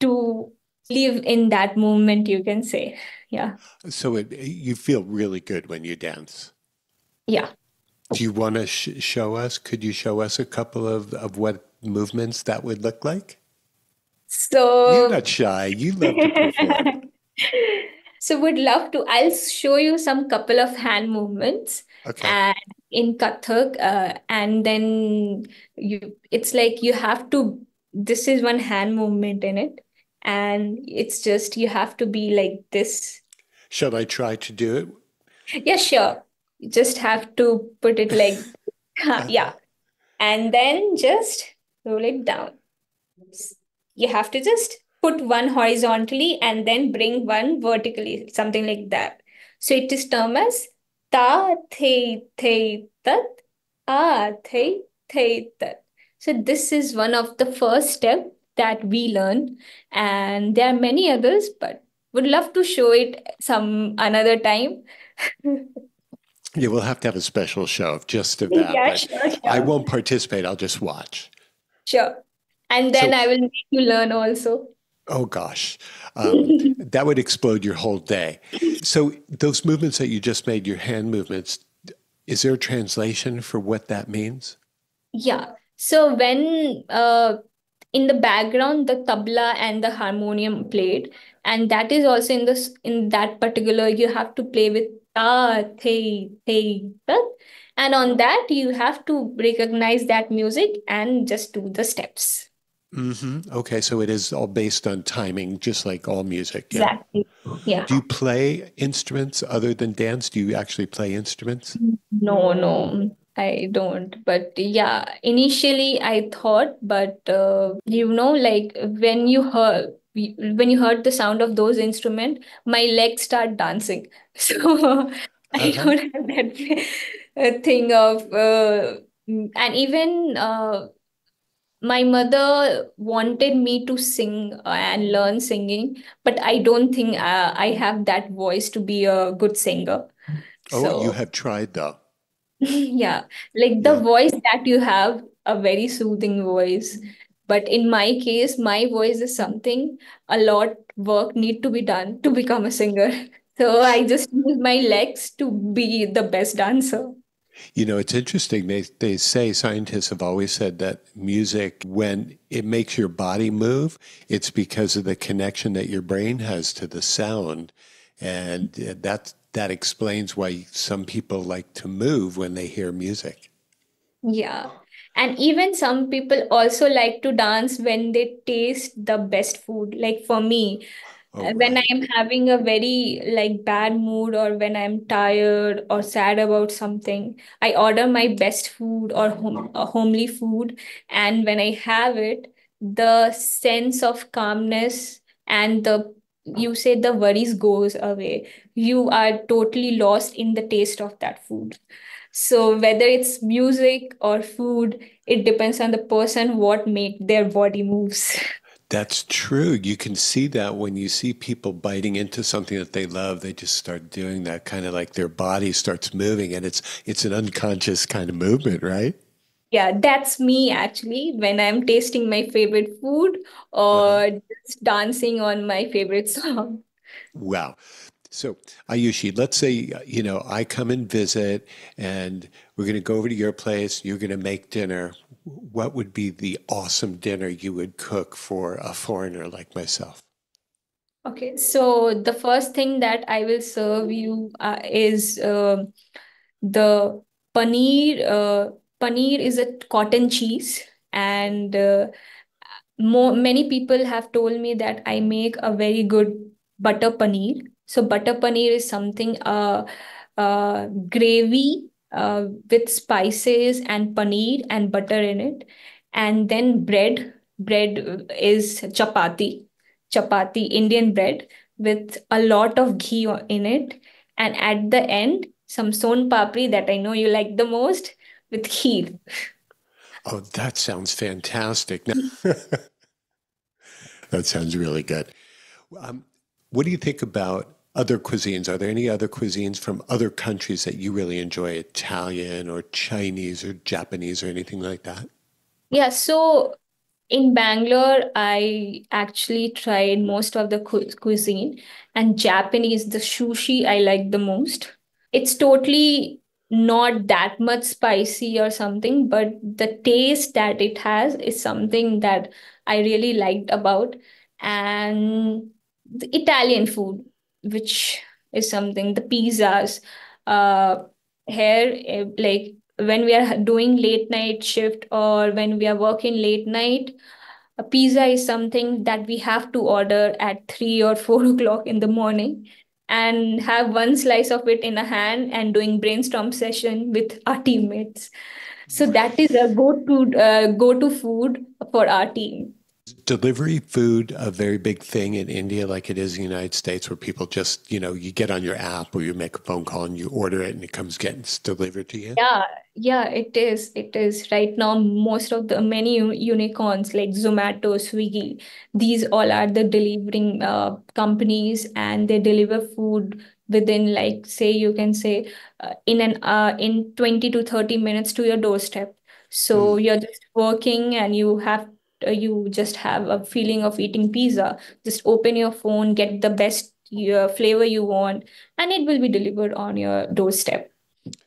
to live in that moment you can say. Yeah. So it, you feel really good when you dance? Yeah do you want to sh- show us? Could you show us a couple of, of what movements that would look like? So you're not shy. You love to perform. so would love to. I'll show you some couple of hand movements. Okay. And in Kathak, uh, and then you, it's like you have to. This is one hand movement in it, and it's just you have to be like this. Shall I try to do it? Yeah, sure you just have to put it like yeah. and then just roll it down. You have to just put one horizontally and then bring one vertically something like that. So it is termed as ta the the tat a the the tat. So this is one of the first step that we learn. And there are many others but would love to show it some another time Yeah, we'll have to have a special show just of that. Yeah, sure, sure. I won't participate. I'll just watch. Sure. And then so, I will make you learn also. Oh gosh, um, that would explode your whole day. So those movements that you just made, your hand movements, is there a translation for what that means? Yeah. So when uh, in the background the tabla and the harmonium played, and that is also in this in that particular you have to play with ta, the, the, and on that you have to recognize that music and just do the steps. Mm-hmm. Okay, so it is all based on timing, just like all music. Yeah. Exactly. Yeah. Do you play instruments other than dance? Do you actually play instruments? No, no, I don't. But yeah, initially I thought, but uh, you know, like when you heard when you heard the sound of those instruments, my legs start dancing. So I uh-huh. don't have that uh, thing of, uh, and even uh, my mother wanted me to sing and learn singing, but I don't think uh, I have that voice to be a good singer. Oh, so, you have tried though. yeah, like the yeah. voice that you have, a very soothing voice but in my case my voice is something a lot work need to be done to become a singer so i just use my legs to be the best dancer you know, it's interesting. They, they say, scientists have always said that music, when it makes your body move, it's because of the connection that your brain has to the sound. And that, that explains why some people like to move when they hear music. Yeah and even some people also like to dance when they taste the best food. Like for me oh, uh, when i'm having a very like bad mood or when i'm tired or sad about something i order my best food or home, homely food. And when i have it the sense of calmness and the you say the worries goes away. You are totally lost in the taste of that food so whether it's music or food, it depends on the person what make their body moves. That's true. You can see that when you see people biting into something that they love, they just start doing that kind of like their body starts moving and it's it's an unconscious kind of movement, right? Yeah, that's me actually when I'm tasting my favorite food or uh-huh. just dancing on my favorite song. Wow. So, Aayushi, let's say, you know, I come and visit and we're going to go over to your place, you're going to make dinner. What would be the awesome dinner you would cook for a foreigner like myself? Okay, so the first thing that I will serve you uh, is uh, the paneer. Uh, paneer is a cotton cheese, and uh, more many people have told me that I make a very good butter paneer. So butter paneer is something uh, uh gravy uh, with spices and paneer and butter in it, and then bread. Bread is chapati, chapati Indian bread with a lot of ghee in it, and at the end some son papri that I know you like the most with kheer. Oh, that sounds fantastic. that sounds really good. Um, what do you think about other cuisines? Are there any other cuisines from other countries that you really enjoy, Italian or Chinese or Japanese or anything like that? Yeah, so in Bangalore, I actually tried most of the cu cuisine, and Japanese, the sushi I like the most. It's totally not that much spicy or something, but the taste that it has is something that I really liked about. And the Italian food, which is something, the pizzas, uh, here, eh, like when we are doing late night shift or when we are working late night, a pizza is something that we have to order at three or four o'clock in the morning and have one slice of it in a hand and doing brainstorm session with our teammates. So that is a go-to uh, go-to food for our team delivery food a very big thing in India like it is in the United States where people just, you know, you get on your app or you make a phone call and you order it and it comes getting delivered to you? Yeah, yeah, it is. It is. Right now, most of the many unicorns like Zomato, Swiggy, these all are the delivering uh, companies and they deliver food within like say you can say uh, in an uh, in 20 to 30 minutes to your doorstep so mm. you're just working and you have you just have a feeling of eating pizza, just open your phone, get the best uh, flavor you want, and it will be delivered on your doorstep.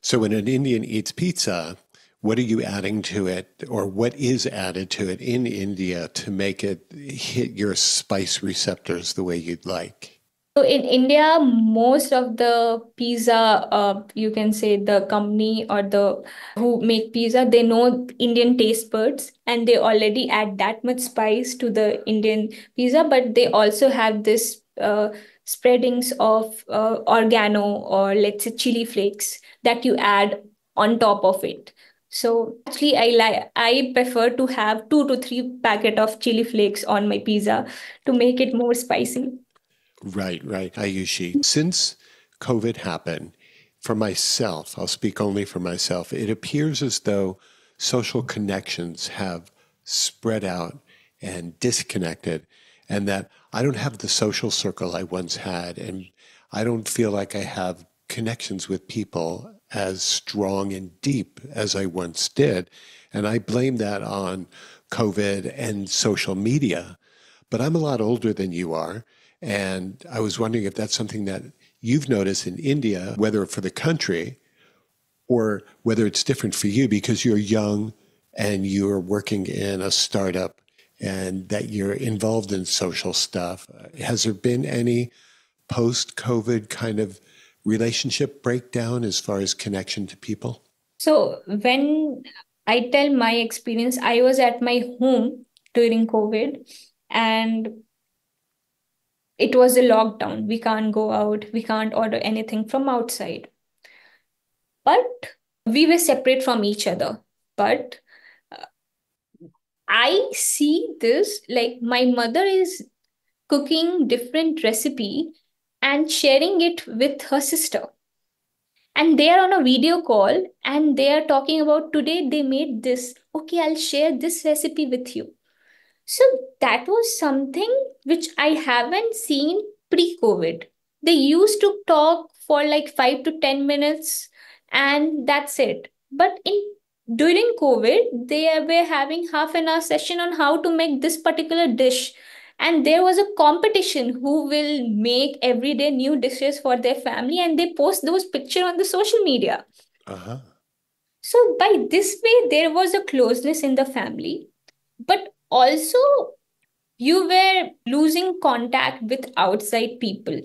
So when an Indian eats pizza, what are you adding to it, or what is added to it in India to make it hit your spice receptors the way you'd like? So in India, most of the pizza, uh, you can say the company or the who make pizza, they know Indian taste buds and they already add that much spice to the Indian pizza, but they also have this uh, spreadings of uh, oregano or let's say chili flakes that you add on top of it. So actually, I like I prefer to have two to three packet of chili flakes on my pizza to make it more spicy. Right, right. Aayushi, since COVID happened, for myself, I'll speak only for myself, it appears as though social connections have spread out and disconnected, and that I don't have the social circle I once had, and I don't feel like I have connections with people as strong and deep as I once did. And I blame that on COVID and social media. But I'm a lot older than you are. And I was wondering if that's something that you've noticed in India, whether for the country or whether it's different for you because you're young and you're working in a startup and that you're involved in social stuff. Has there been any post COVID kind of relationship breakdown as far as connection to people? So, when I tell my experience, I was at my home during COVID and it was a lockdown. We can't go out. We can't order anything from outside. But we were separate from each other. But uh, I see this like my mother is cooking different recipe and sharing it with her sister and they are on a video call and they are talking about today they made this okay i'll share this recipe with you so that was something which I haven't seen pre COVID. They used to talk for like five to 10 minutes and that's it. But in during COVID, they were having half an hour session on how to make this particular dish. and there was a competition who will make everyday new dishes for their family and they post those picture on the social media Uh-huh. so by this way there was a closeness in the family but also you were losing contact with outside people.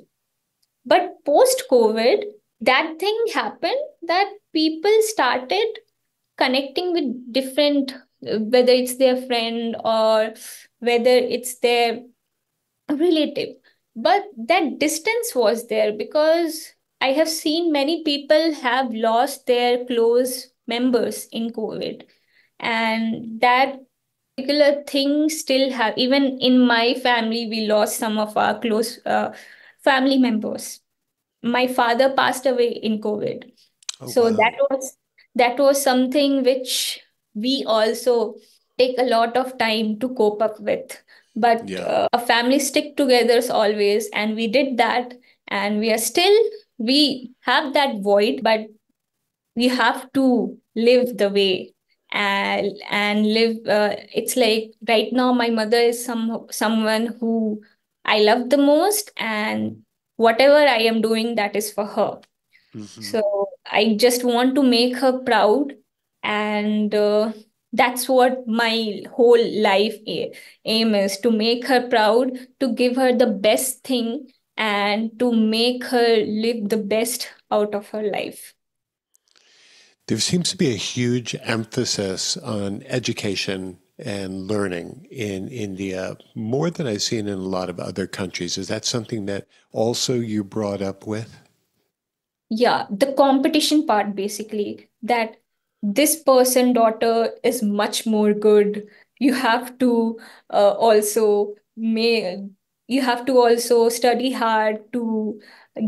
But post covid that thing happened that people started connecting with different whether it's their friend or whether it's their relative. But that distance was there because i have seen many people have lost their close members in covid. And that particular thing still have even in my family we lost some of our close uh, family members my father passed away in covid Oh, so wow. that was that was something which we also take a lot of time to cope up with but Yeah. uh, a family stick together always and we did that and we are still we have that void but we have to live the way and and live uh, it's like right now my mother is some someone who i love the most and whatever i am doing that is for her Mhm. so I just want to make her proud, and uh, that's what my whole life aim is to make her proud, to give her the best thing, and to make her live the best out of her life. There seems to be a huge emphasis on education and learning in India, more than I've seen in a lot of other countries. Is that something that also you brought up with? Yeah, the competition part basically that this person daughter is much more good. You have to uh, also may you have to also study hard to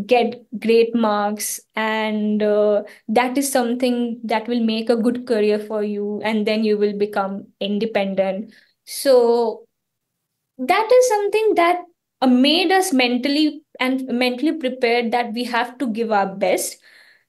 get great marks and uh, that is something that will make a good career for you and then you will become independent. So that is something that uh, made us mentally and mentally prepared that we have to give our best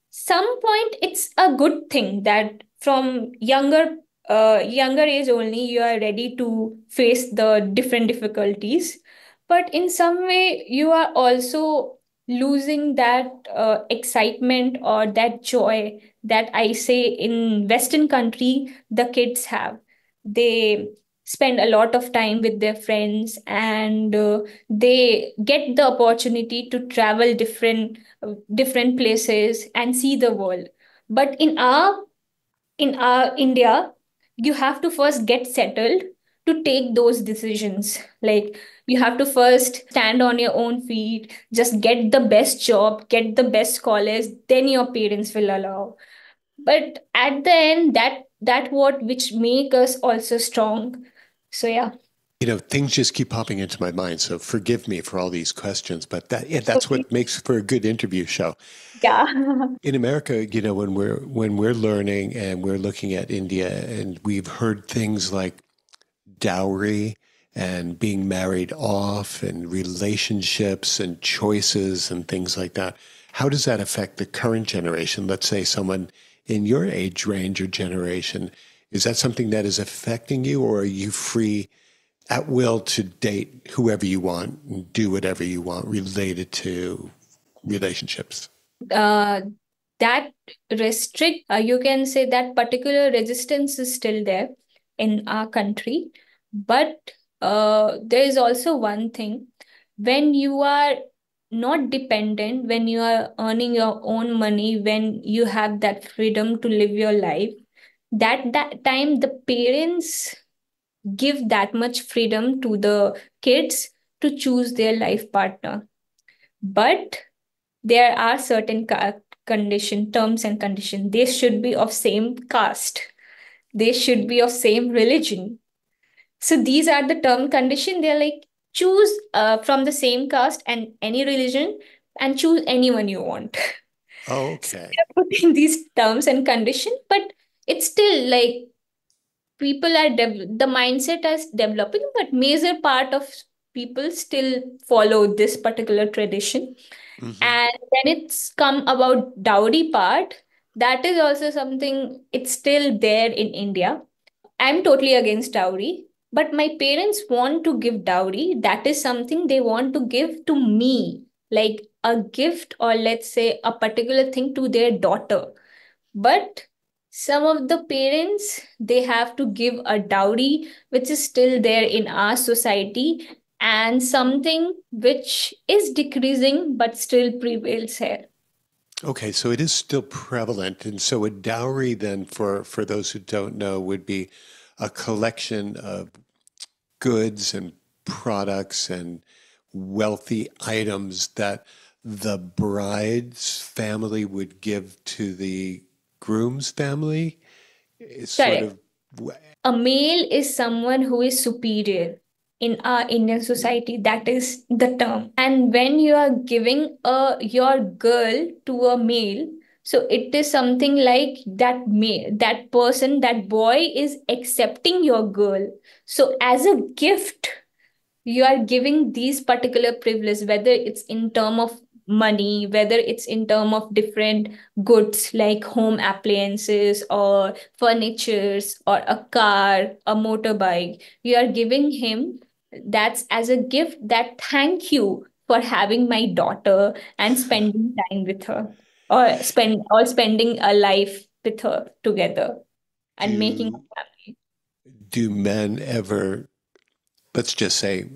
some point it's a good thing that from younger uh, younger age only you are ready to face the different difficulties but in some way you are also losing that uh, excitement or that joy that i say in western country the kids have. They spend a lot of time with their friends and uh, they get the opportunity to travel different uh, different places and see the world. But in our in our india you have to first get settled to take those decisions. Like you have to first stand on your own feet just get the best job get the best college then your parents will allow. But at the end that that what which make us also strong. So yeah. You know, things just keep popping into my mind. So forgive me for all these questions, but that yeah, that's okay. what makes for a good interview show. yeah. In America, you know, when we're when we're learning and we're looking at India and we've heard things like dowry and being married off and relationships and choices and things like that. How does that affect the current generation? Let's say someone in your age range or generation. Is that something that is affecting you, or are you free at will to date whoever you want and do whatever you want related to relationships? uh, that restrict uh, you can say that particular resistance is still there in our country but uh, there is also one thing. When you are not dependent when you are earning your own money when you have that freedom to live your life that that time the parents give that much freedom to the kids to choose their life partner. But there are certain ca- condition terms and condition. They should be of same caste. They should be of same religion so these are the term condition. They're like choose uh, from the same caste and any religion and choose anyone you want. Oh, so okay. they're putting these terms and condition but it's still like people are dev- the mindset is developing but major part of people still follow this particular tradition. Hmm and when it's come about dowry part that is also something it's still there in india. I'm totally against dowry but my parents want to give dowry. That is something they want to give to me. Like a gift or let's say a particular thing to their daughter. But some of the parents they have to give a dowry which is still there in our society and something which is decreasing but still prevails here. Okay, so it is still prevalent. And so a dowry then for for those who don't know would be a collection of goods and products and wealthy items that the bride's family would give to the groom's family. It's sort of a male is someone who is superior in our indian society. That is the term. And when you are giving a your girl to a male so it is something like that male that person that boy is accepting your girl. So as a gift you are giving these particular privilege whether it's in term of money whether it's in term of different goods like home appliances or furnitures or a car a motorbike. You are giving him that's as a gift that thank you for having my daughter and spending time with her or spend or spending a life with her together and making do a family do men ever, let's just say,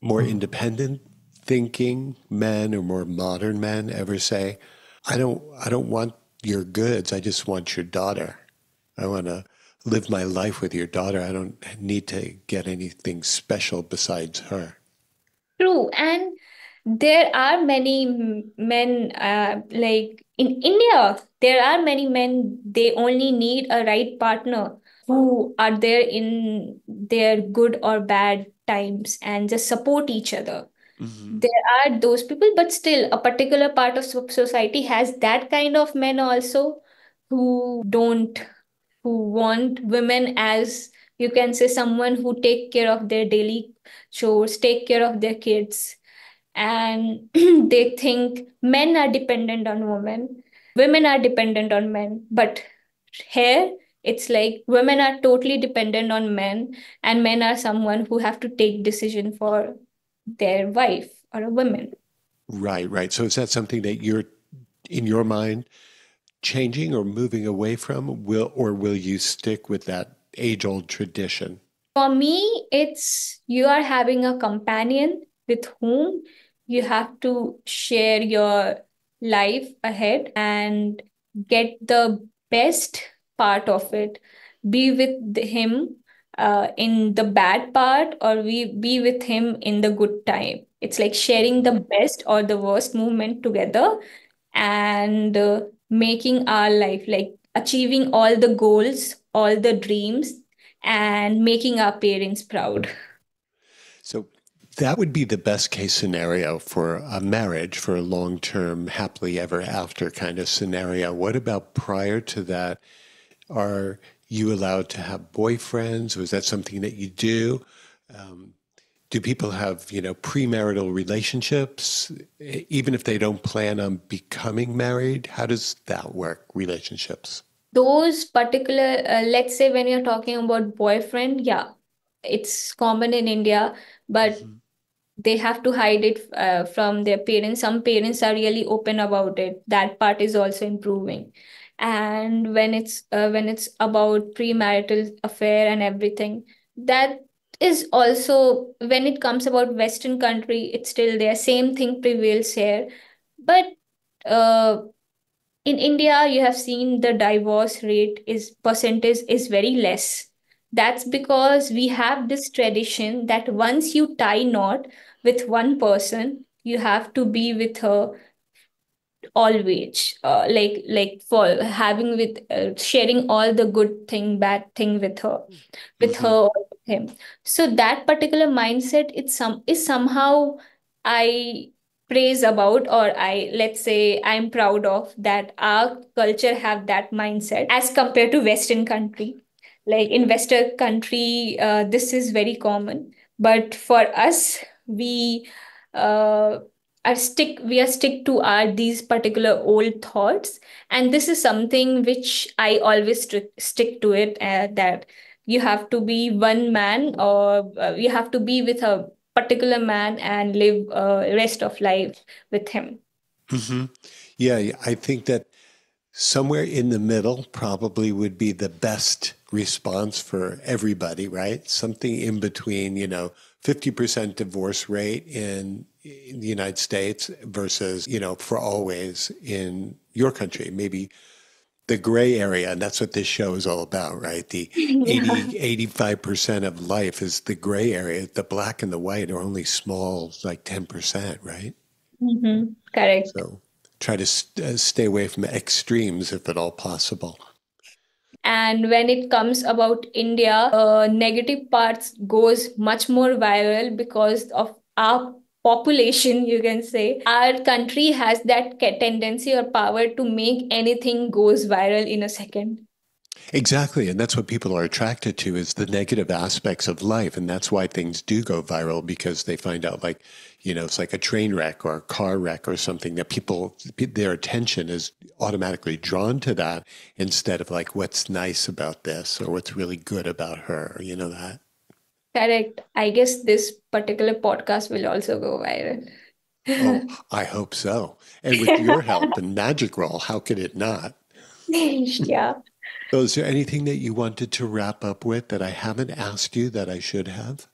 more independent thinking men or more modern men ever say, I don't I don't want your goods, I just want your daughter. I want to live my life with your daughter. I don't need to get anything special besides her. True, and there are many men, uh, like in India, there are many men, they only need a right partner who are there in their good or bad times and just support each other. hmm There are those people, but still, a particular part of society has that kind of men also who don't who want women as you can say someone who take care of their daily chores take care of their kids and they think men are dependent on women women are dependent on men but here it's like women are totally dependent on men and men are someone who have to take decision for their wife or a woman Right, right. So is that something that you're in your mind changing or moving away from? Will or will you stick with that age-old tradition? For me, it's you are having a companion with whom you have to share your life ahead and get the best part of it. Be with him uh, in the bad part, or we be with him in the good time. It's like sharing the best or the worst moment together and uh, making our life like achieving all the goals, all the dreams, and making our parents proud. So that would be the best case scenario for a marriage, for a long-term, happily ever after kind of scenario. What about prior to that? Are you allowed to have boyfriends? Was that something that you do? Um, do people have, you know, premarital relationships, even if they don't plan on becoming married? How does that work, relationships? Those particular, uh, let's say when you're talking about boyfriend, yeah, it's common in India, but hmm they have to hide it uh, from their parents. Some parents are really open about it. That part is also improving. And when it's uh, when it's about premarital affair and everything, that is also when it comes about Western country, it's still there. Same thing prevails here. But uh, in India, you have seen the divorce rate is percentage is very less. That's because we have this tradition that once you tie knot with one person, you have to be with her always uh, like like for having with uh, sharing all the good thing bad thing with her with her hmm or with him. So that particular mindset it's some is somehow i praise about or i let's say i'm proud of that our culture have that mindset as compared to western country like in western country uh, this is very common. But for us we uh, are stick we are stick to our these particular old thoughts. And this is something which i always strict, stick to it uh, that you have to be one man or uh, you have to be with a particular man and live uh, rest of life with him. Mm-hmm. yeah i think that somewhere in the middle probably would be the best response for everybody right? Something in between you know 50% divorce rate in, in the united states versus you know for always in your country. Maybe the gray area and that's what this show is all about right? The yeah. 80 85% of life is the gray area. The black and the white are only small like 10% right? Mm-hmm. correct so try to st- uh, stay away from extremes if at all possible and when it comes about india uh, negative parts goes much more viral because of our population you can say. Our country has that tendency or power to make anything goes viral in a second Exactly. And that's what people are attracted to is the negative aspects of life. And that's why things do go viral because they find out like, you know, it's like a train wreck or a car wreck or something that people, their attention is automatically drawn to that instead of like, what's nice about this or what's really good about her. You know that? Correct. I guess this particular podcast will also go viral. oh, I hope so. And with your help and MagicRoll, how could it not? yeah. So, is there anything that you wanted to wrap up with that I haven't asked you that I should have?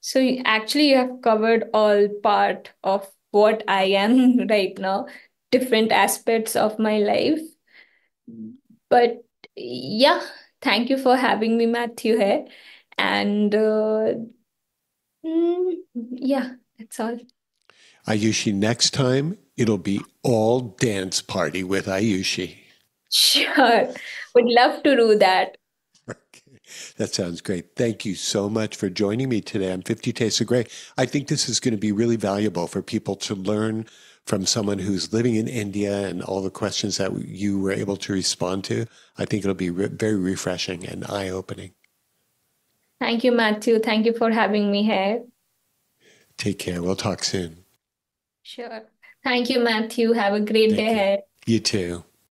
So, actually, you have covered all part of what I am right now, different aspects of my life. But yeah, thank you for having me, Matthew, here. And uh, mm, yeah, that's all. Aayushi, next time it'll be all dance party with Aayushi. Sure. Would love to do that. Okay. That sounds great. Thank you so much for joining me today on 50 Tastes of Gray. I think this is going to be really valuable for people to learn from someone who's living in India and all the questions that you were able to respond to. I think it'll be re- very refreshing and eye opening. Thank you, Matthew. Thank you for having me here. Take care. We'll talk soon. Sure. Thank you, Matthew. Have a great Thank day you. ahead. You too.